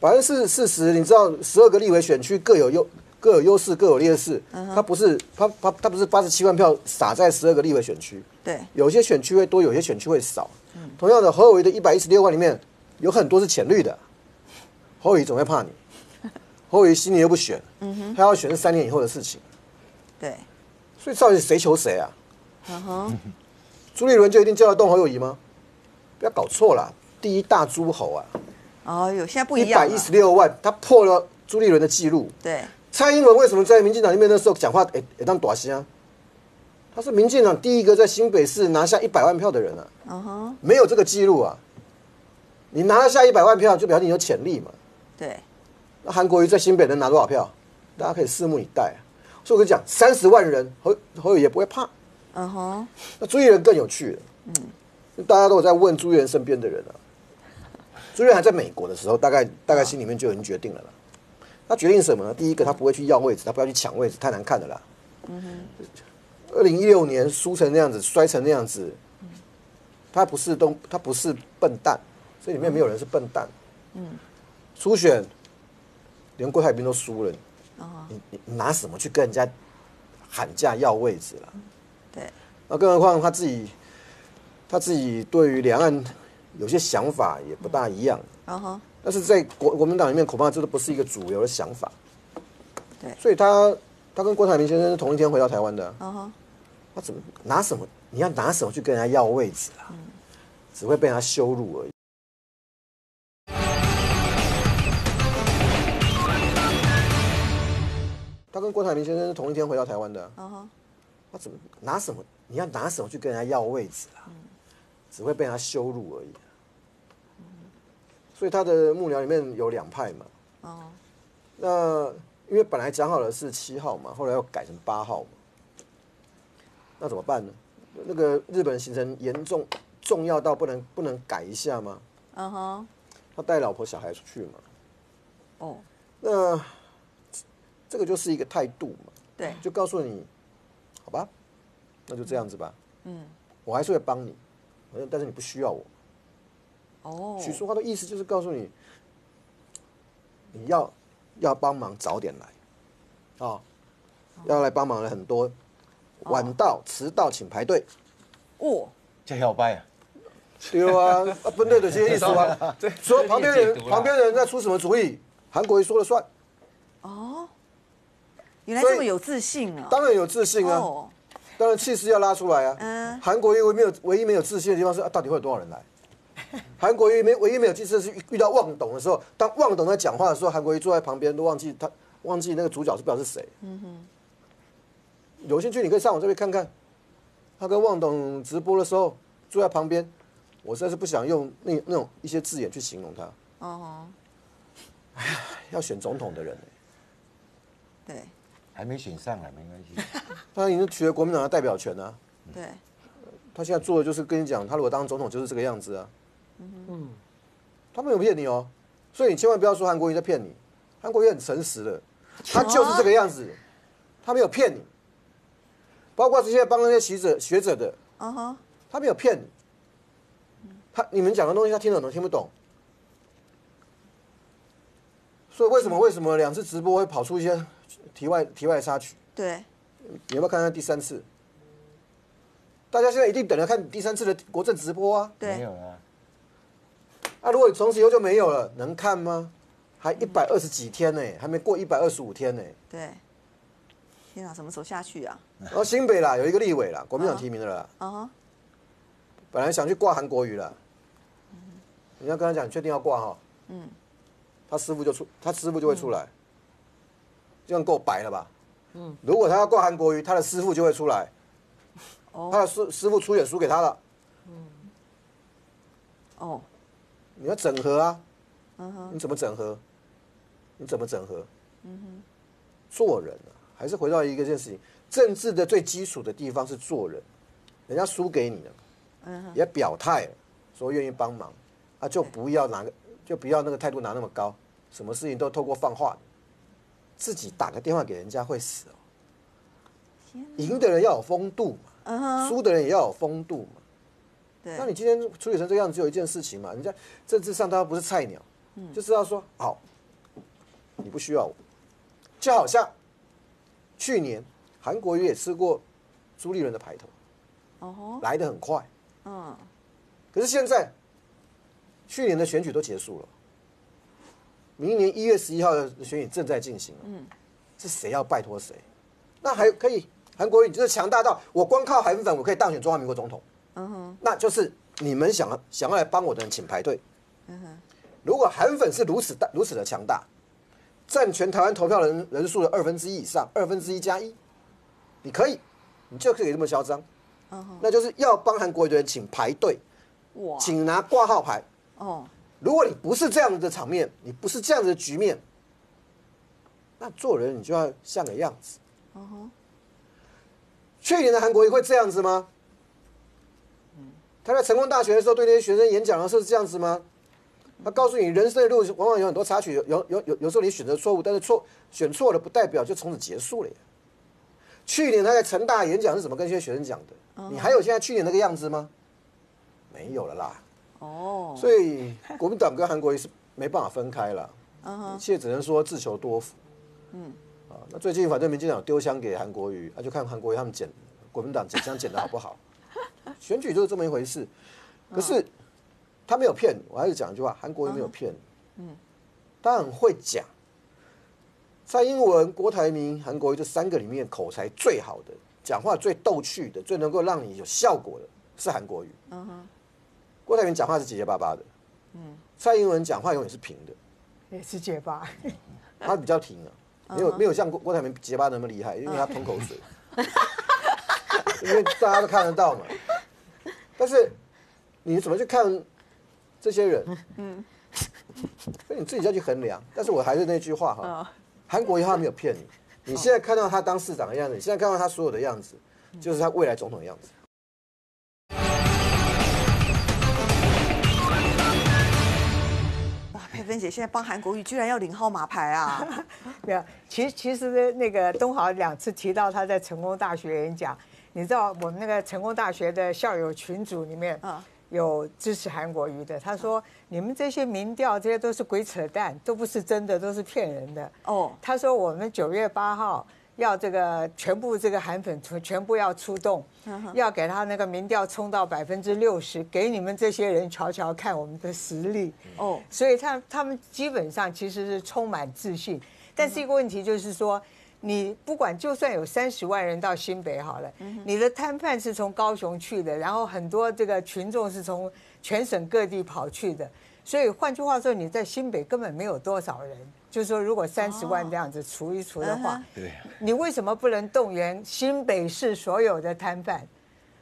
百分之四十，你知道十二个立委选区各有优各有优势各有劣势，他不是他他他不是八十七万票撒在十二个立委选区，对，有些选区会多，有些选区会少。同样的，侯友谊的一百一十六万里面有很多是浅绿的，侯友谊总会怕你。侯友谊心里又不选，他要选是三年以后的事情，对，所以到底谁求谁啊？嗯哼，朱立伦就一定叫得动侯友谊吗？不要搞错了，第一大诸侯啊，哦，有现在不一样一百一十六万，他破了朱立伦的记录。对，蔡英文为什么在民进党里面那时候讲话诶诶当短啊？他是民进党第一个在新北市拿下一百万票的人啊，嗯哼，没有这个记录啊。你拿得下一百万票，就表示你有潜力嘛。对，那韩国瑜在新北能拿多少票？大家可以拭目以待、啊。所以我跟你讲，三十万人侯侯友宜也不会怕。嗯哼，那朱立伦更有趣了，嗯，大家都有在问朱立伦身边的人啊。朱瑞还在美国的时候，大概大概心里面就已经决定了啦。他决定什么呢？第一个，他不会去要位置，他不要去抢位置，太难看的啦。嗯哼二零一六年输成那样子，摔成那样子，他不是东，他不是笨蛋，这里面没有人是笨蛋。嗯，初选连郭台铭都输了，你你你拿什么去跟人家喊价要位置了？对，那更何况他自己，他自己对于两岸有些想法也不大一样，嗯哼，但是在国国民党里面恐怕这都不是一个主流的想法。对所以他他跟郭台铭先生是同一天回到台湾的啊、嗯哼，他怎么拿什么？你要拿什么去跟人家要位置啊？只会被他羞辱而已。他跟郭台铭先生是同一天回到台湾的啊、嗯哼，他怎么拿什么？你要拿什么去跟人家要位置啊？只会被他羞辱而已。所以他的幕僚里面有两派嘛。哦，那因为本来讲好了是七号嘛，后来又改成八号嘛，那怎么办呢？那个日本行程严重重要到不能不能改一下吗？嗯哼，他带老婆小孩出去嘛，哦，那这个就是一个态度嘛，对，就告诉你，好吧，那就这样子吧，嗯，我还是会帮你，但是你不需要我。哦，许淑华的意思就是告诉你，你要要帮忙早点来，啊、要来帮忙的很多，晚到迟到请排队，哦，这要拜啊，对啊，啊不对的这些意思啊，说旁边人旁边人在出什么主意，韩国瑜说了算，哦，原来这么有自信啊！当然有自信啊，哦，当然气势要拉出来啊。嗯。韩国瑜唯没有唯一没有自信的地方是啊，到底会有多少人来？韩国瑜没唯一没有自信的是遇遇到旺董的时候，当旺董在讲话的时候，韩国瑜坐在旁边都忘记他忘记那个主角是不知道是谁。嗯哼。有兴趣你可以上我这边看看，他跟旺董直播的时候坐在旁边，我实在是不想用那那种一些字眼去形容他。哦，哎呀要选总统的人、欸对还没选上啊，没关系。他已经取得国民党的代表权啊。对，他现在做的就是跟你讲，他如果当总统就是这个样子啊。嗯，他没有骗你哦，所以你千万不要说韩国瑜在骗你，韩国瑜很诚实的，他就是这个样子，他没有骗你。包括这些帮那些学者学者的，他没有骗你，他你们讲的东西他听得懂听不懂。所以为什么为什么两次直播会跑出一些题外题外插曲？对，你要不要看看第三次？大家现在一定等着看第三次的国政直播啊！对。没有啊，啊，如果从此以后就没有了，能看吗？还一百二十几天呢、还没过一百二十五天呢、对，天哪，什么时候下去啊？然后新北啦，有一个立委啦，国民党提名的啦，啊哈，本来想去挂韩国瑜啦，你要跟他讲，你确定要挂哈？嗯，他师傅就出，他师傅就会出来，这样够白了吧？嗯，如果他要挂韩国瑜，他的师傅就会出来，他的师师傅出演输给他了，嗯哦，你要整合啊，嗯哼你怎么整合？你怎么整合？嗯哼做人啊，还是回到一个件事情，政治的最基础的地方是做人。人家输给你了，嗯也表态了，说愿意帮忙，啊，就不要拿个，就不要那个态度拿那么高，什么事情都透过放话，自己打个电话给人家会死哦。赢的人要有风度嘛，嗯哼，输的人也要有风度嘛。对，那你今天处理成这样，只有一件事情嘛，人家政治上他不是菜鸟，就知道说好，你不需要我，就好像去年韩国瑜也吃过朱立伦的排头，哦吼，来得很快，嗯，可是现在去年的选举都结束了，明年一月十一号的选举正在进行，嗯，是谁要拜托谁？那还可以，韩国瑜你就是强大到我光靠韩粉我可以当选中华民国总统。嗯哼，那就是你们想要想要来帮我的人，请排队。嗯哼如果韩粉是如此大如此的强大，占全台湾投票人人数的二分之一以上，二分之一加一，你可以，你就可以这么嚣张。嗯哼那就是要帮韩国瑜的人，请排队，哇，请拿挂号牌。哦，如果你不是这样的场面，你不是这样的局面，那做人你就要像个样子。去年的韩国瑜会这样子吗？他在成功大学的时候对那些学生演讲的时候是这样子吗？他告诉你，人生的路往往有很多插曲，有有有有有时候你选择错误，但是错选错了不代表就从此结束了呀。去年他在成大演讲是怎么跟这些学生讲的？你还有现在去年那个样子吗？没有了啦。哦，所以国民党跟韩国瑜是没办法分开了。一切只能说自求多福。嗯，啊，那最近反正民进党丢枪给韩国瑜，那、就看韩国瑜他们捡国民党捡枪捡的好不好。选举就是这么一回事。可是他没有骗你，我还是讲一句话，韩国瑜没有骗你。嗯，他很会讲。蔡英文、郭台铭、韩国瑜这三个里面，口才最好的、讲话最逗趣的、最能够让你有效果的是韩国瑜。嗯哼，郭台铭讲话是结结巴巴的。嗯，蔡英文讲话永远是平的，也是结巴。他比较平啊，没有没有像郭郭台铭结巴那么厉害，因为他吞口水。因为大家都看得到嘛。但是你怎么去看这些人？嗯，所以你自己要去衡量。但是我还是那句话哈。韩国瑜他没有骗你，你现在看到他当市长的样子，你现在看到他所有的样子，就是他未来总统的样子。哇，佩芬姐现在帮韩国瑜居然要领号码牌啊！没有，其实其实那个东豪两次提到他在成功大学演讲，你知道我们那个成功大学的校友群组里面，有支持韩国瑜的，他说你们这些民调这些都是鬼扯淡，都不是真的，都是骗人的。哦，他说我们九月八号要这个全部这个韩粉全全部要出动，要给他那个民调冲到百分之六十，给你们这些人瞧瞧看我们的实力。哦，所以他他们基本上其实是充满自信，但是一个问题就是说。你不管就算有三十万人到新北好了，你的摊贩是从高雄去的，然后很多这个群众是从全省各地跑去的，所以换句话说，你在新北根本没有多少人。就是说，如果三十万这样子除一除的话，对，你为什么不能动员新北市所有的摊贩？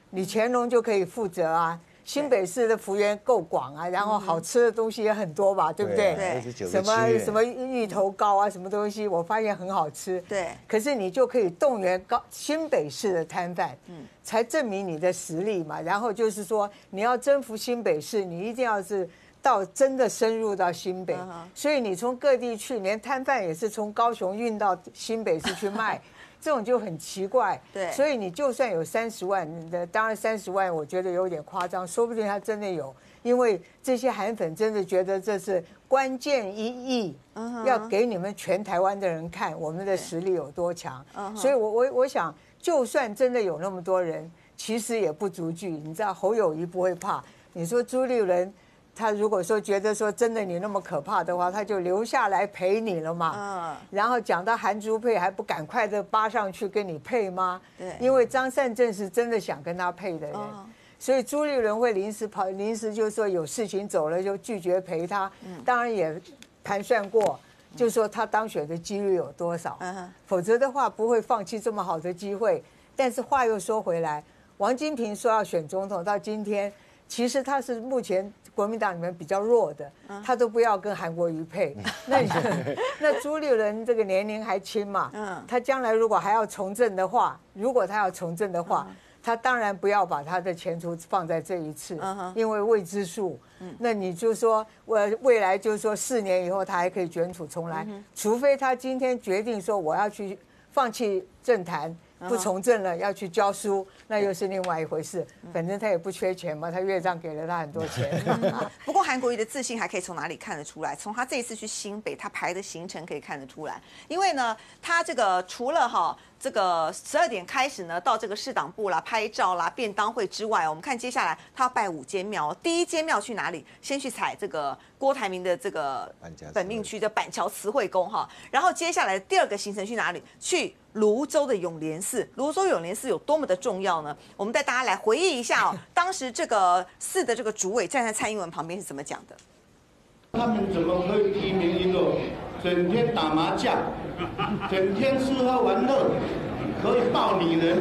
你乾隆就可以负责啊。新北市的幅员够广啊，然后好吃的东西也很多吧，对不对？对，什么什么芋头糕啊，什么东西，我发现很好吃。对，可是你就可以动员高新北市的摊贩，嗯，才证明你的实力嘛。然后就是说，你要征服新北市，你一定要是到真的深入到新北，所以你从各地去，连摊贩也是从高雄运到新北市去卖。这种就很奇怪，对，所以你就算有三十万的，当然三十万我觉得有点夸张，说不定他真的有，因为这些韩粉真的觉得这是关键一役，要给你们全台湾的人看我们的实力有多强，所以我我我想，就算真的有那么多人，其实也不足惧，你知道侯友谊不会怕，你说朱立伦。他如果说觉得说真的你那么可怕的话，他就留下来陪你了嘛。嗯。然后讲到韩珠佩，还不赶快的扒上去跟你配吗？对。因为张善政是真的想跟他配的人，所以朱立伦会临时跑，临时就说有事情走了就拒绝陪他。嗯。当然也盘算过，就说他当选的几率有多少。嗯否则的话不会放弃这么好的机会。但是话又说回来，王金平说要选总统，到今天其实他是目前。国民党里面比较弱的，他都不要跟韩国瑜配。那 那朱立伦这个年龄还轻嘛，他将来如果还要从政的话，如果他要从政的话，他当然不要把他的前途放在这一次，因为未知数。那你就说，我未来就是说四年以后他还可以卷土重来，除非他今天决定说我要去放弃政坛。不从政了，要去教书，那又是另外一回事。反正他也不缺钱嘛，他岳丈给了他很多钱。不过韩国瑜的自信还可以从哪里看得出来？从他这一次去新北，他排的行程可以看得出来。因为呢，他这个除了哈。这个十二点开始呢，到这个市党部啦、拍照啦、便当会之外，我们看接下来他要拜五间庙。第一间庙去哪里？先去踩这个郭台铭的这个本命区的板桥慈惠宫哈。然后接下来第二个行程去哪里？去泸州的永联寺。泸州永联寺有多么的重要呢？我们带大家来回忆一下哦，当时这个寺的这个主委站在蔡英文旁边是怎么讲的？他们怎么可以提名一个？整天打麻将，整天吃喝玩乐，可以抱女人，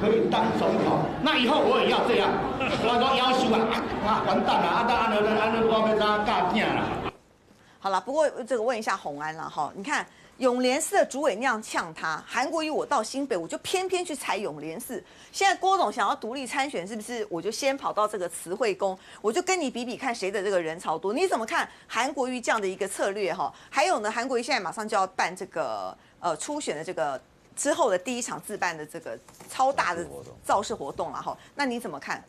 可以当总统。那以后我也要这样。我说要求啊，啊完蛋了，啊当然了，安了我要咋干正了？好了，不过这个问一下洪安了哈，你看。永联寺的主委那样呛他，韩国瑜我到新北，我就偏偏去踩永联寺。现在郭总想要独立参选，是不是？我就先跑到这个慈惠宫，我就跟你比比看谁的这个人潮多。你怎么看韩国瑜这样的一个策略？哈，还有呢，韩国瑜现在马上就要办这个呃初选的这个之后的第一场自办的这个超大的造势活动了哈。那你怎么看？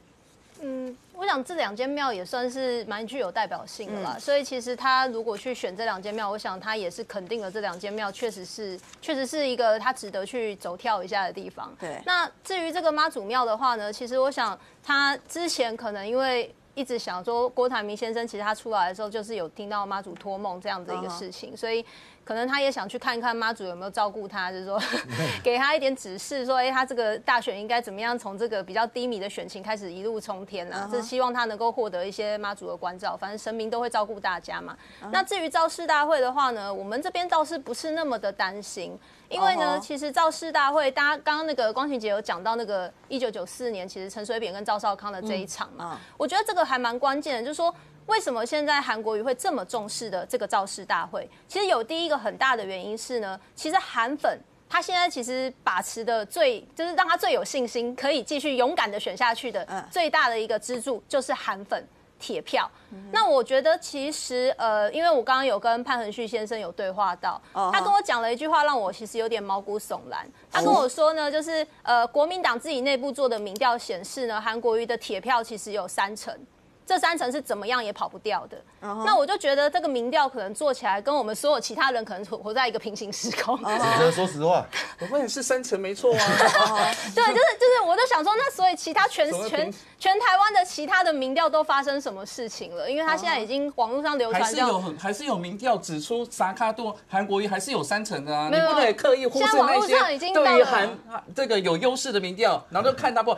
嗯，我想这两间庙也算是蛮具有代表性的啦，所以其实他如果去选这两间庙，我想他也是肯定了这两间庙确实是确实是一个他值得去走跳一下的地方。对那至于这个妈祖庙的话呢，其实我想他之前可能因为。一直想说，郭台铭先生其实他出来的时候，就是有听到妈祖托梦这样的一个事情，所以可能他也想去看看妈祖有没有照顾他，就是说 给他一点指示，说哎，他这个大选应该怎么样从这个比较低迷的选情开始一路冲天啊，这希望他能够获得一些妈祖的关照，反正神明都会照顾大家嘛。那至于造势大会的话呢，我们这边倒是不是那么的担心。因为呢，其实造势大会，大家刚刚那个光晴姐有讲到那个一九九四年，其实陈水扁跟赵少康的这一场嘛，我觉得这个还蛮关键的，就是说为什么现在韩国瑜会这么重视的这个造势大会？其实有第一个很大的原因是呢，其实韩粉他现在其实把持的最，就是让他最有信心，可以继续勇敢的选下去的最大的一个支柱就是韩粉。铁票，那我觉得其实呃，因为我刚刚有跟潘恒旭先生有对话到，他跟我讲了一句话，让我其实有点毛骨悚然。他跟我说呢，就是呃，国民党自己内部做的民调显示呢，韩国瑜的铁票其实有三成。这三层是怎么样也跑不掉的。那我就觉得这个民调可能做起来跟我们所有其他人可能活在一个平行时空。说实话，我们也是三层没错啊。对，就是就是，我就想说，那所以其他全全全台湾的其他的民调都发生什么事情了？因为他现在已经网络上流传，还是有很还是有民调指出，萨卡多韩国瑜还是有三层的啊。你不能刻意忽视那些对于韩这个有优势的民调，然后就看他不。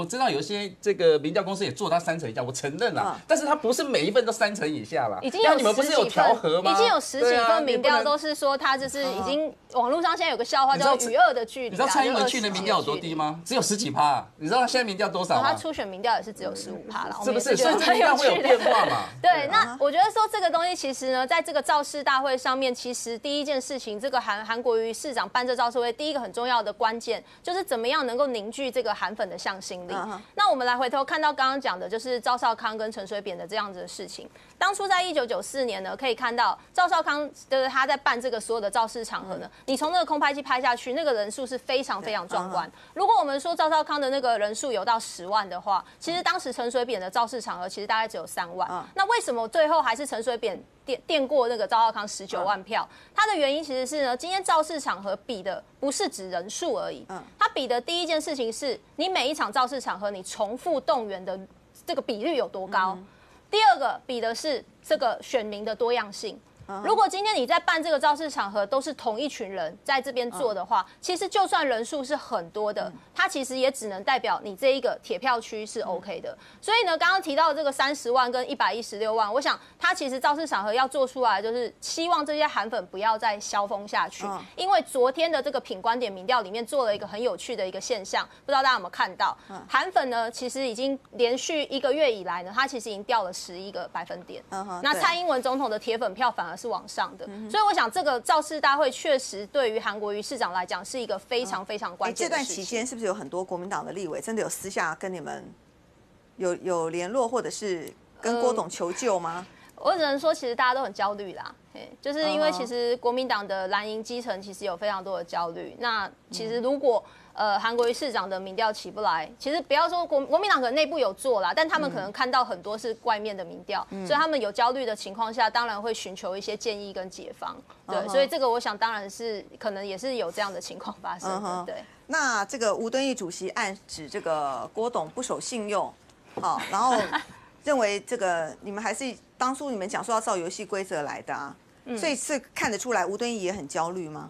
我知道有些这个民调公司也做到三成以下，我承认了，但是它不是每一份都三成以下了？已经有你们不是有调和吗？已经有十几份民调都是说他就是已经网络上现在有个笑话叫与二的距离。你知道蔡英文去年民调有多低吗？只有十几趴。你知道他现在民调多少他初选民调也是只有十五趴了，是不是？所以这样会有变化嘛？对，那我觉得说这个东西其实呢，在这个造势大会上面，其实第一件事情，这个韩韩国瑜市长办这造势会，第一个很重要的关键就是怎么样能够凝聚这个韩粉的向心力。那我们。我们来回头看到刚刚讲的，就是赵少康跟陈水扁的这样子的事情。当初在一九九四年呢，可以看到赵少康就是他在办这个所有的造势场合呢，你从那个空拍机拍下去，那个人数是非常非常壮观。如果我们说赵少康的那个人数有到十万的话，其实当时陈水扁的造势场合其实大概只有三万。那为什么最后还是陈水扁垫垫过那个赵少康十九万票？它的原因其实是呢，今天造势场合比的不是指人数而已，它比的第一件事情是你每一场造势场合你重复动员的这个比率有多高。第二个比的是这个选民的多样性。如果今天你在办这个造势场合都是同一群人在这边做的话，其实就算人数是很多的，它其实也只能代表你这一个铁票区是 OK 的。所以呢，刚刚提到这个三十万跟一百一十六万，我想他其实造势场合要做出来，就是希望这些韩粉不要再消风下去。因为昨天的这个品观点民调里面做了一个很有趣的一个现象，不知道大家有没有看到？韩粉呢，其实已经连续一个月以来呢，它其实已经掉了十一个百分点。那蔡英文总统的铁粉票反而。是往上的，所以我想这个造势大会确实对于韩国瑜市长来讲是一个非常非常关键。这段期间是不是有很多国民党的立委真的有私下跟你们有有联络，或者是跟郭董求救吗？我只能说，其实大家都很焦虑啦，就是因为其实国民党的蓝营基层其实有非常多的焦虑。那其实如果呃，韩国瑜市长的民调起不来，其实不要说国国民党可能内部有做啦，但他们可能看到很多是外面的民调，所以他们有焦虑的情况下，当然会寻求一些建议跟解方。对，所以这个我想当然是可能也是有这样的情况发生的。对。那这个吴敦义主席暗指这个郭董不守信用，好，然后认为这个你们还是当初你们讲说要照游戏规则来的啊，所以是看得出来吴敦义也很焦虑吗？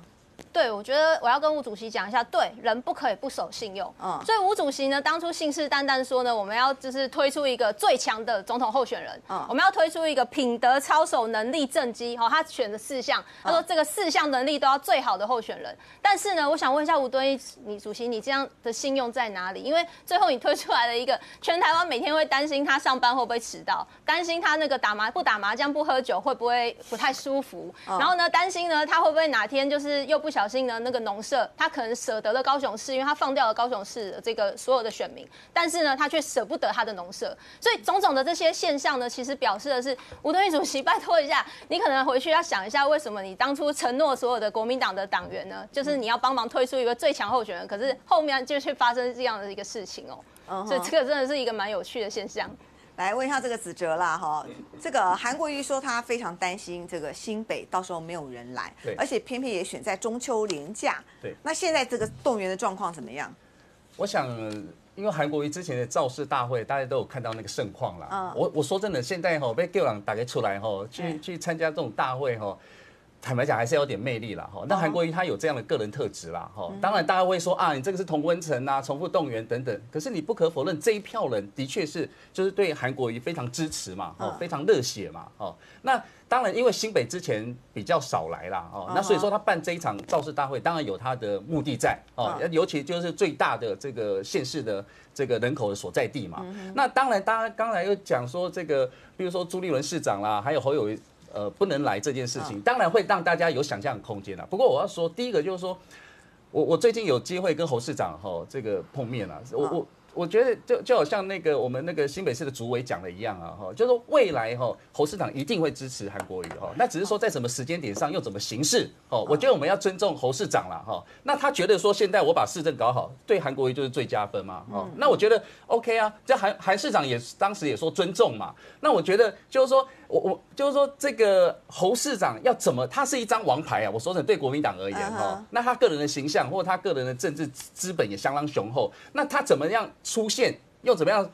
对，我觉得我要跟吴主席讲一下，对，人不可以不守信用。嗯，所以吴主席呢，当初信誓旦旦说呢，我们要就是推出一个最强的总统候选人，嗯，我们要推出一个品德操守能力正基，哈，他选了四项，他说这个四项能力都要最好的候选人。但是呢，我想问一下吴敦义，你主席，你这样的信用在哪里？因为最后你推出来了一个全台湾每天会担心他上班会不会迟到，担心他那个打麻不打麻将不喝酒会不会不太舒服，然后呢，担心呢他会不会哪天就是又不小小心呢，那个农社他可能舍得了高雄市，因为他放掉了高雄市的这个所有的选民，但是呢，他却舍不得他的农社，所以种种的这些现象呢，其实表示的是，吴敦义主席，拜托一下，你可能回去要想一下，为什么你当初承诺所有的国民党的党员呢，就是你要帮忙推出一个最强候选人，可是后面就却发生这样的一个事情哦，所以这个真的是一个蛮有趣的现象。来问一下这个子哲啦，哈，这个韩国瑜说他非常担心这个新北到时候没有人来，对而且偏偏也选在中秋连假，对那现在这个动员的状况怎么样？我想，因为韩国瑜之前的造势大会，大家都有看到那个盛况啦。嗯我我说真的，现在哈被救人打开出来哈，去嗯去参加这种大会哈。坦白讲，还是有点魅力啦哈。那韩国瑜他有这样的个人特质啦哈。当然，大家会说啊，你这个是同温层啊，重复动员等等。可是你不可否认，这一票人的确是就是对韩国瑜非常支持嘛，哦嗯，非常热血嘛，哦。那当然，因为新北之前比较少来啦，哦，那所以说他办这一场造势大会，当然有他的目的在哦，嗯尤其就是最大的这个县市的这个人口的所在地嘛。那当然，大家刚才又讲说这个，比如说朱立伦市长啦，还有侯友宜呃不能来这件事情，当然会让大家有想象空间啦。不过我要说，第一个就是说，我我最近有机会跟侯市长哈这个碰面了，我我。我觉得就就好像那个我们那个新北市的主委讲的一样啊，哈，就是说未来哈侯市长一定会支持韩国瑜哈，那只是说在什么时间点上又怎么行事哦，我觉得我们要尊重侯市长了哈。那他觉得说现在我把市政搞好，对韩国瑜就是最加分嘛，哦，那我觉得 OK 啊，这韩韩市长也当时也说尊重嘛，那我觉得就是说我我就是说这个侯市长要怎么，他是一张王牌啊，我说真的对国民党而言嗯哈哼，那他个人的形象或他个人的政治资本也相当雄厚，那他怎么样出现，用怎么样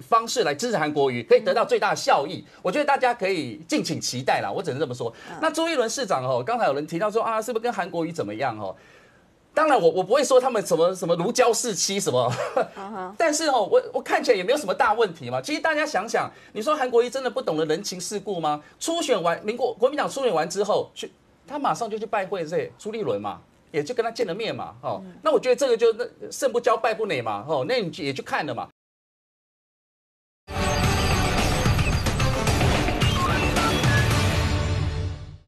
方式来支持韩国瑜，可以得到最大的效益。我觉得大家可以敬请期待啦，我只能这么说。那朱一伦市长哦，刚才有人提到说啊，是不是跟韩国瑜怎么样哦？当然我，我不会说他们什么什么如胶似漆什么，但是哦，我我看起来也没有什么大问题嘛。其实大家想想，你说韩国瑜真的不懂得人情世故吗？初选完，民国国民党初选完之后，去他马上就去拜会这朱立伦嘛。也就跟他见了面嘛，哦，那我觉得这个就那胜不骄败不馁嘛，哦，那你也去看了嘛。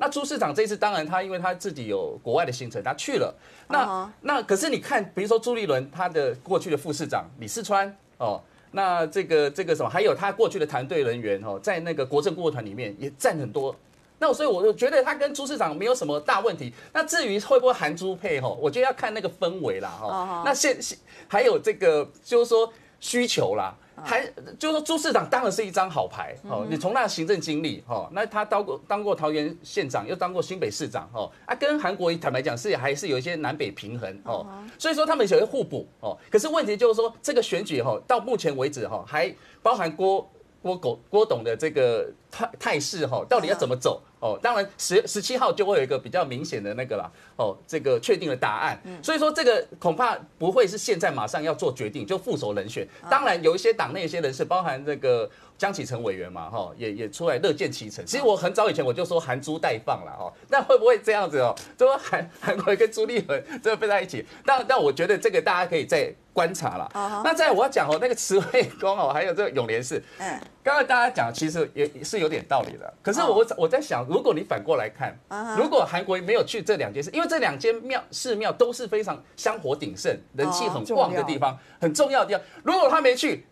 那朱市长这次当然他因为他自己有国外的行程，他去了。那、那可是你看，比如说朱立伦他的过去的副市长李世川哦，那这个这个什么，还有他过去的团队人员哦，在那个国政顾问团里面也占很多。那所以我就觉得他跟朱市长没有什么大问题。那至于会不会含朱配吼，我觉得要看那个氛围啦哈。哦那现现还有这个就是说需求啦。还就是说，朱市长当然是一张好牌哦。你从他的行政经历哦，那他当过当过桃园县长，又当过新北市长哦，啊，跟韩国瑜坦白讲是还是有一些南北平衡哦，所以说他们有些互补哦。可是问题就是说，这个选举哈，到目前为止哈，还包含郭郭狗郭董的这个态态势哈，到底要怎么走？哦，当然十十七号就会有一个比较明显的那个啦，哦，这个确定的答案。所以说这个恐怕不会是现在马上要做决定就副手人选。当然有一些党内一些人士，包含这个江启臣委员嘛，哈，也也出来乐见其成。其实我很早以前我就说含珠待放了哈，那会不会这样子哦？就说韩韩国瑜跟朱立伦这个飞在一起，但但我觉得这个大家可以再观察了。那在我要讲哦，那个慈惠宫哦，还有这个永联寺，嗯，刚刚大家讲，其实也是有点道理的。可是我我在想，如果你反过来看，如果韩国瑜没有去这两件事，因为这两间庙寺庙都是非常香火鼎盛、人气很旺的地方，很重要的地方。如果他没去，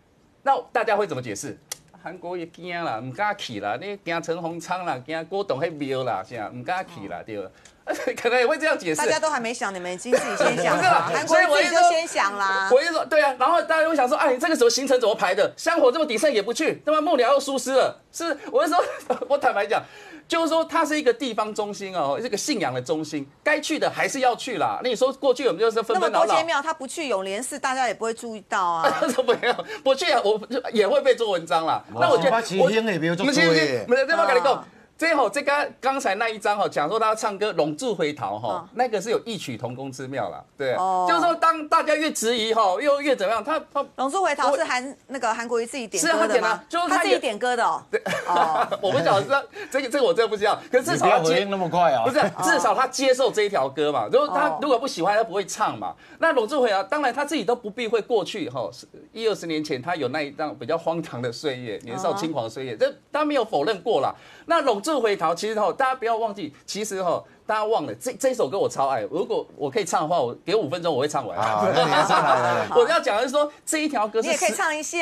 那大家会怎么解释？韩国也惊啦，唔敢去啦，你惊陈鸿昌啦，惊郭董迄庙啦，是啊，唔敢去啦，对吧？可能也会这样解释。大家都还没想，你们已经自己先想 不是啦了，韩国所以我瑜自己就说先想啦。我就说对啊，然后大家会想说，哎，你这个时候行程怎么排的？香火这么鼎盛也不去，那么幕僚又疏失了，是？我是说，我坦白讲，就是说它是一个地方中心哦，这个信仰的中心，该去的还是要去啦。那你说过去我们就是分那么纷扰扰多间。庙，他不去永联寺，大家也不会注意到啊。怎么样？不去啊，我也会被做文章啦。那我觉得我们多耶先先，没有，这我跟你啊讲。这吼，这个刚才那一张哈，讲说他唱歌龙柱回逃哈嗯，那个是有异曲同工之妙啦，对啊哦，就是说当大家越质疑哈，又越怎么样，他他龙珠回逃是韩那个韩国瑜自己点是啊他点的歌的吗？就是他他自己点歌的哦。哦，我不晓得这这个这个我真的不知道，可是至你少他接不要回应那么快啊！不是，至少他接受这一条歌嘛。如果他哦如果不喜欢，他不会唱嘛。那龙柱回逃，当然他自己都不避讳过去哈，一二十年前他有那一段比较荒唐的岁月，年少轻狂的岁月，这他没有否认过啦。那龙志回逃其实哈，大家不要忘记，其实哈。大家忘了这这首歌我超爱，如果我可以唱的话，我给五分钟我会唱完。好，那你来上 来来来。我要讲的是说这一条歌是你也可以唱一下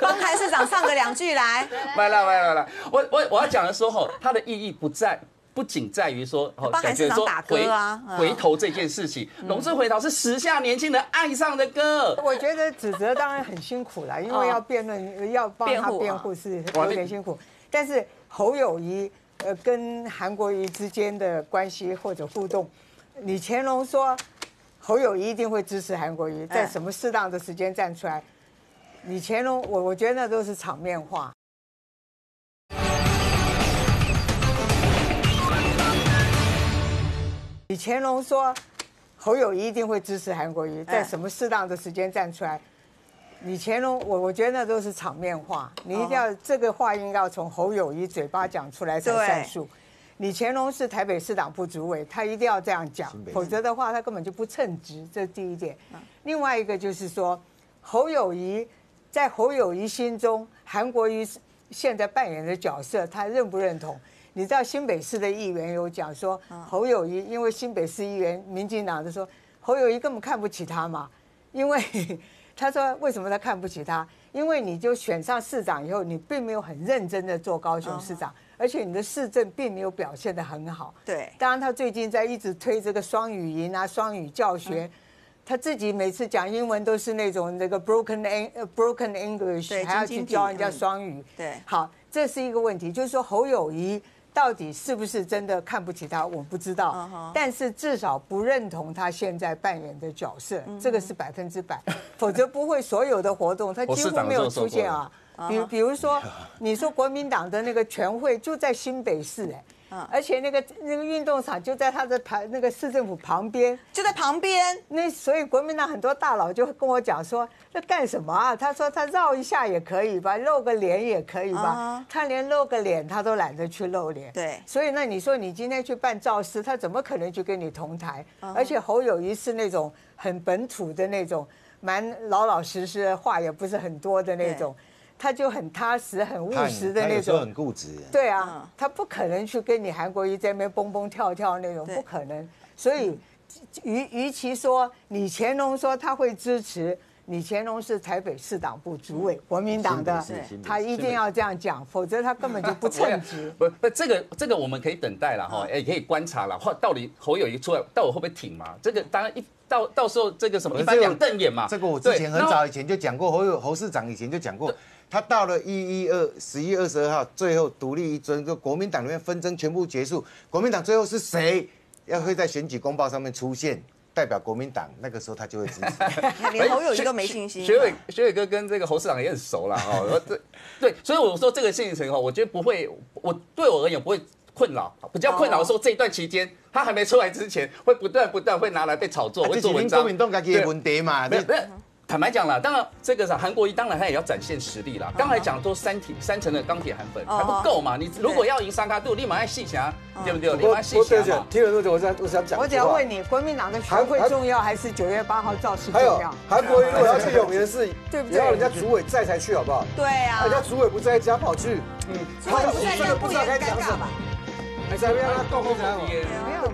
帮韩市长唱个两句来。来来来来来，我我我要讲的时候，它的意义不在。不仅在于说，哦帮韩市长打歌啊嗯回回头这件事情，《龙之回头》是时下年轻人爱上的歌。我觉得指责当然很辛苦了，因为要辩论，要帮他辩护是有点辛苦。但是侯友谊呃跟韩国瑜之间的关系或者互动，李乾隆说侯友谊一定会支持韩国瑜，在什么适当的时间站出来。李乾隆，我我觉得那都是场面话。李乾隆说侯友谊一定会支持韩国瑜，在什么适当的时间站出来。李乾隆，我我觉得那都是场面话，你一定要这个话应该要从侯友谊嘴巴讲出来才算数。李乾隆是台北市党部主委，他一定要这样讲，否则的话他根本就不称职，这是第一点。另外一个就是说，侯友谊在侯友谊心中，韩国瑜现在扮演的角色，他认不认同？你知道新北市的议员有讲说，侯友谊因为新北市议员民进党的说，侯友谊根本看不起他嘛，因为他说为什么他看不起他？因为你就选上市长以后，你并没有很认真的做高雄市长，而且你的市政并没有表现的很好。对，当然他最近在一直推这个双语营啊、双语教学，他自己每次讲英文都是那种那个 broken Eng- 呃 broken English，对还要去教人家嗯双语。对好，这是一个问题，就是说侯友谊到底是不是真的看不起他，我不知道。但是至少不认同他现在扮演的角色，嗯这个是百分之百，否则不会所有的活动他几乎没有出现啊。比比如说，你说国民党的那个全会就在新北市哎。而且那个那个运动场就在他的旁那个市政府旁边，就在旁边。那所以国民党很多大佬就跟我讲说，那干什么啊？他说他绕一下也可以吧，露个脸也可以吧。啊他连露个脸他都懒得去露脸。对所以那你说你今天去办造势，他怎么可能去跟你同台？啊而且侯友谊是那种很本土的那种，蛮老老实实，话也不是很多的那种，他就很踏实、很务实的那他有时候很。固执。对啊，他不可能去跟你韩国瑜在那边蹦蹦跳跳那种，不可能。所以，与与其说李乾隆说他会支持，李乾隆是台北市党部主委，国民党的他一定要这样讲，否则他根本就不称职。不 不，这个这个我们可以等待了哈，也可以观察了，或到底侯友谊出来，到底会不会挺嘛？这个当然一到到时候这个什么一翻两瞪眼嘛。这个我之前很早以前就讲过，侯友侯市长以前就讲过，他到了一一二十一月二十二号，最后独立一尊，就国民党里面纷争全部结束，国民党最后是谁要会在选举公报上面出现，代表国民党，那个时候他就会支持。连侯友谊都没信心。学伟学伟哥跟这个侯市长也很熟了，哦，对对，所以我说这个事情哈，我觉得不会，我对我而言不会困扰，比较困扰的说这一段期间他还没出来之前，会不断不断会拿来被炒作，啊这是会做文章。您国民党自己的问题嘛？没有，没有。坦白讲了，当然这个是韩国瑜，当然他也要展现实力啦。刚才讲说三体三层的钢铁韩粉还不够嘛？你如果要赢三卡度，立马要细侠，对不对？立我马细我对讲侠嘛。听了那么久，我想我想讲，我只要问，你，国民党的学会重要还是九月八号造势重要？韩国瑜如果要去永联市，对不对要人家主委在才去好不好？对啊人，家主委不在家跑去，嗯，主委不在真的不知道该讲什么还是还要让他动不了。没有，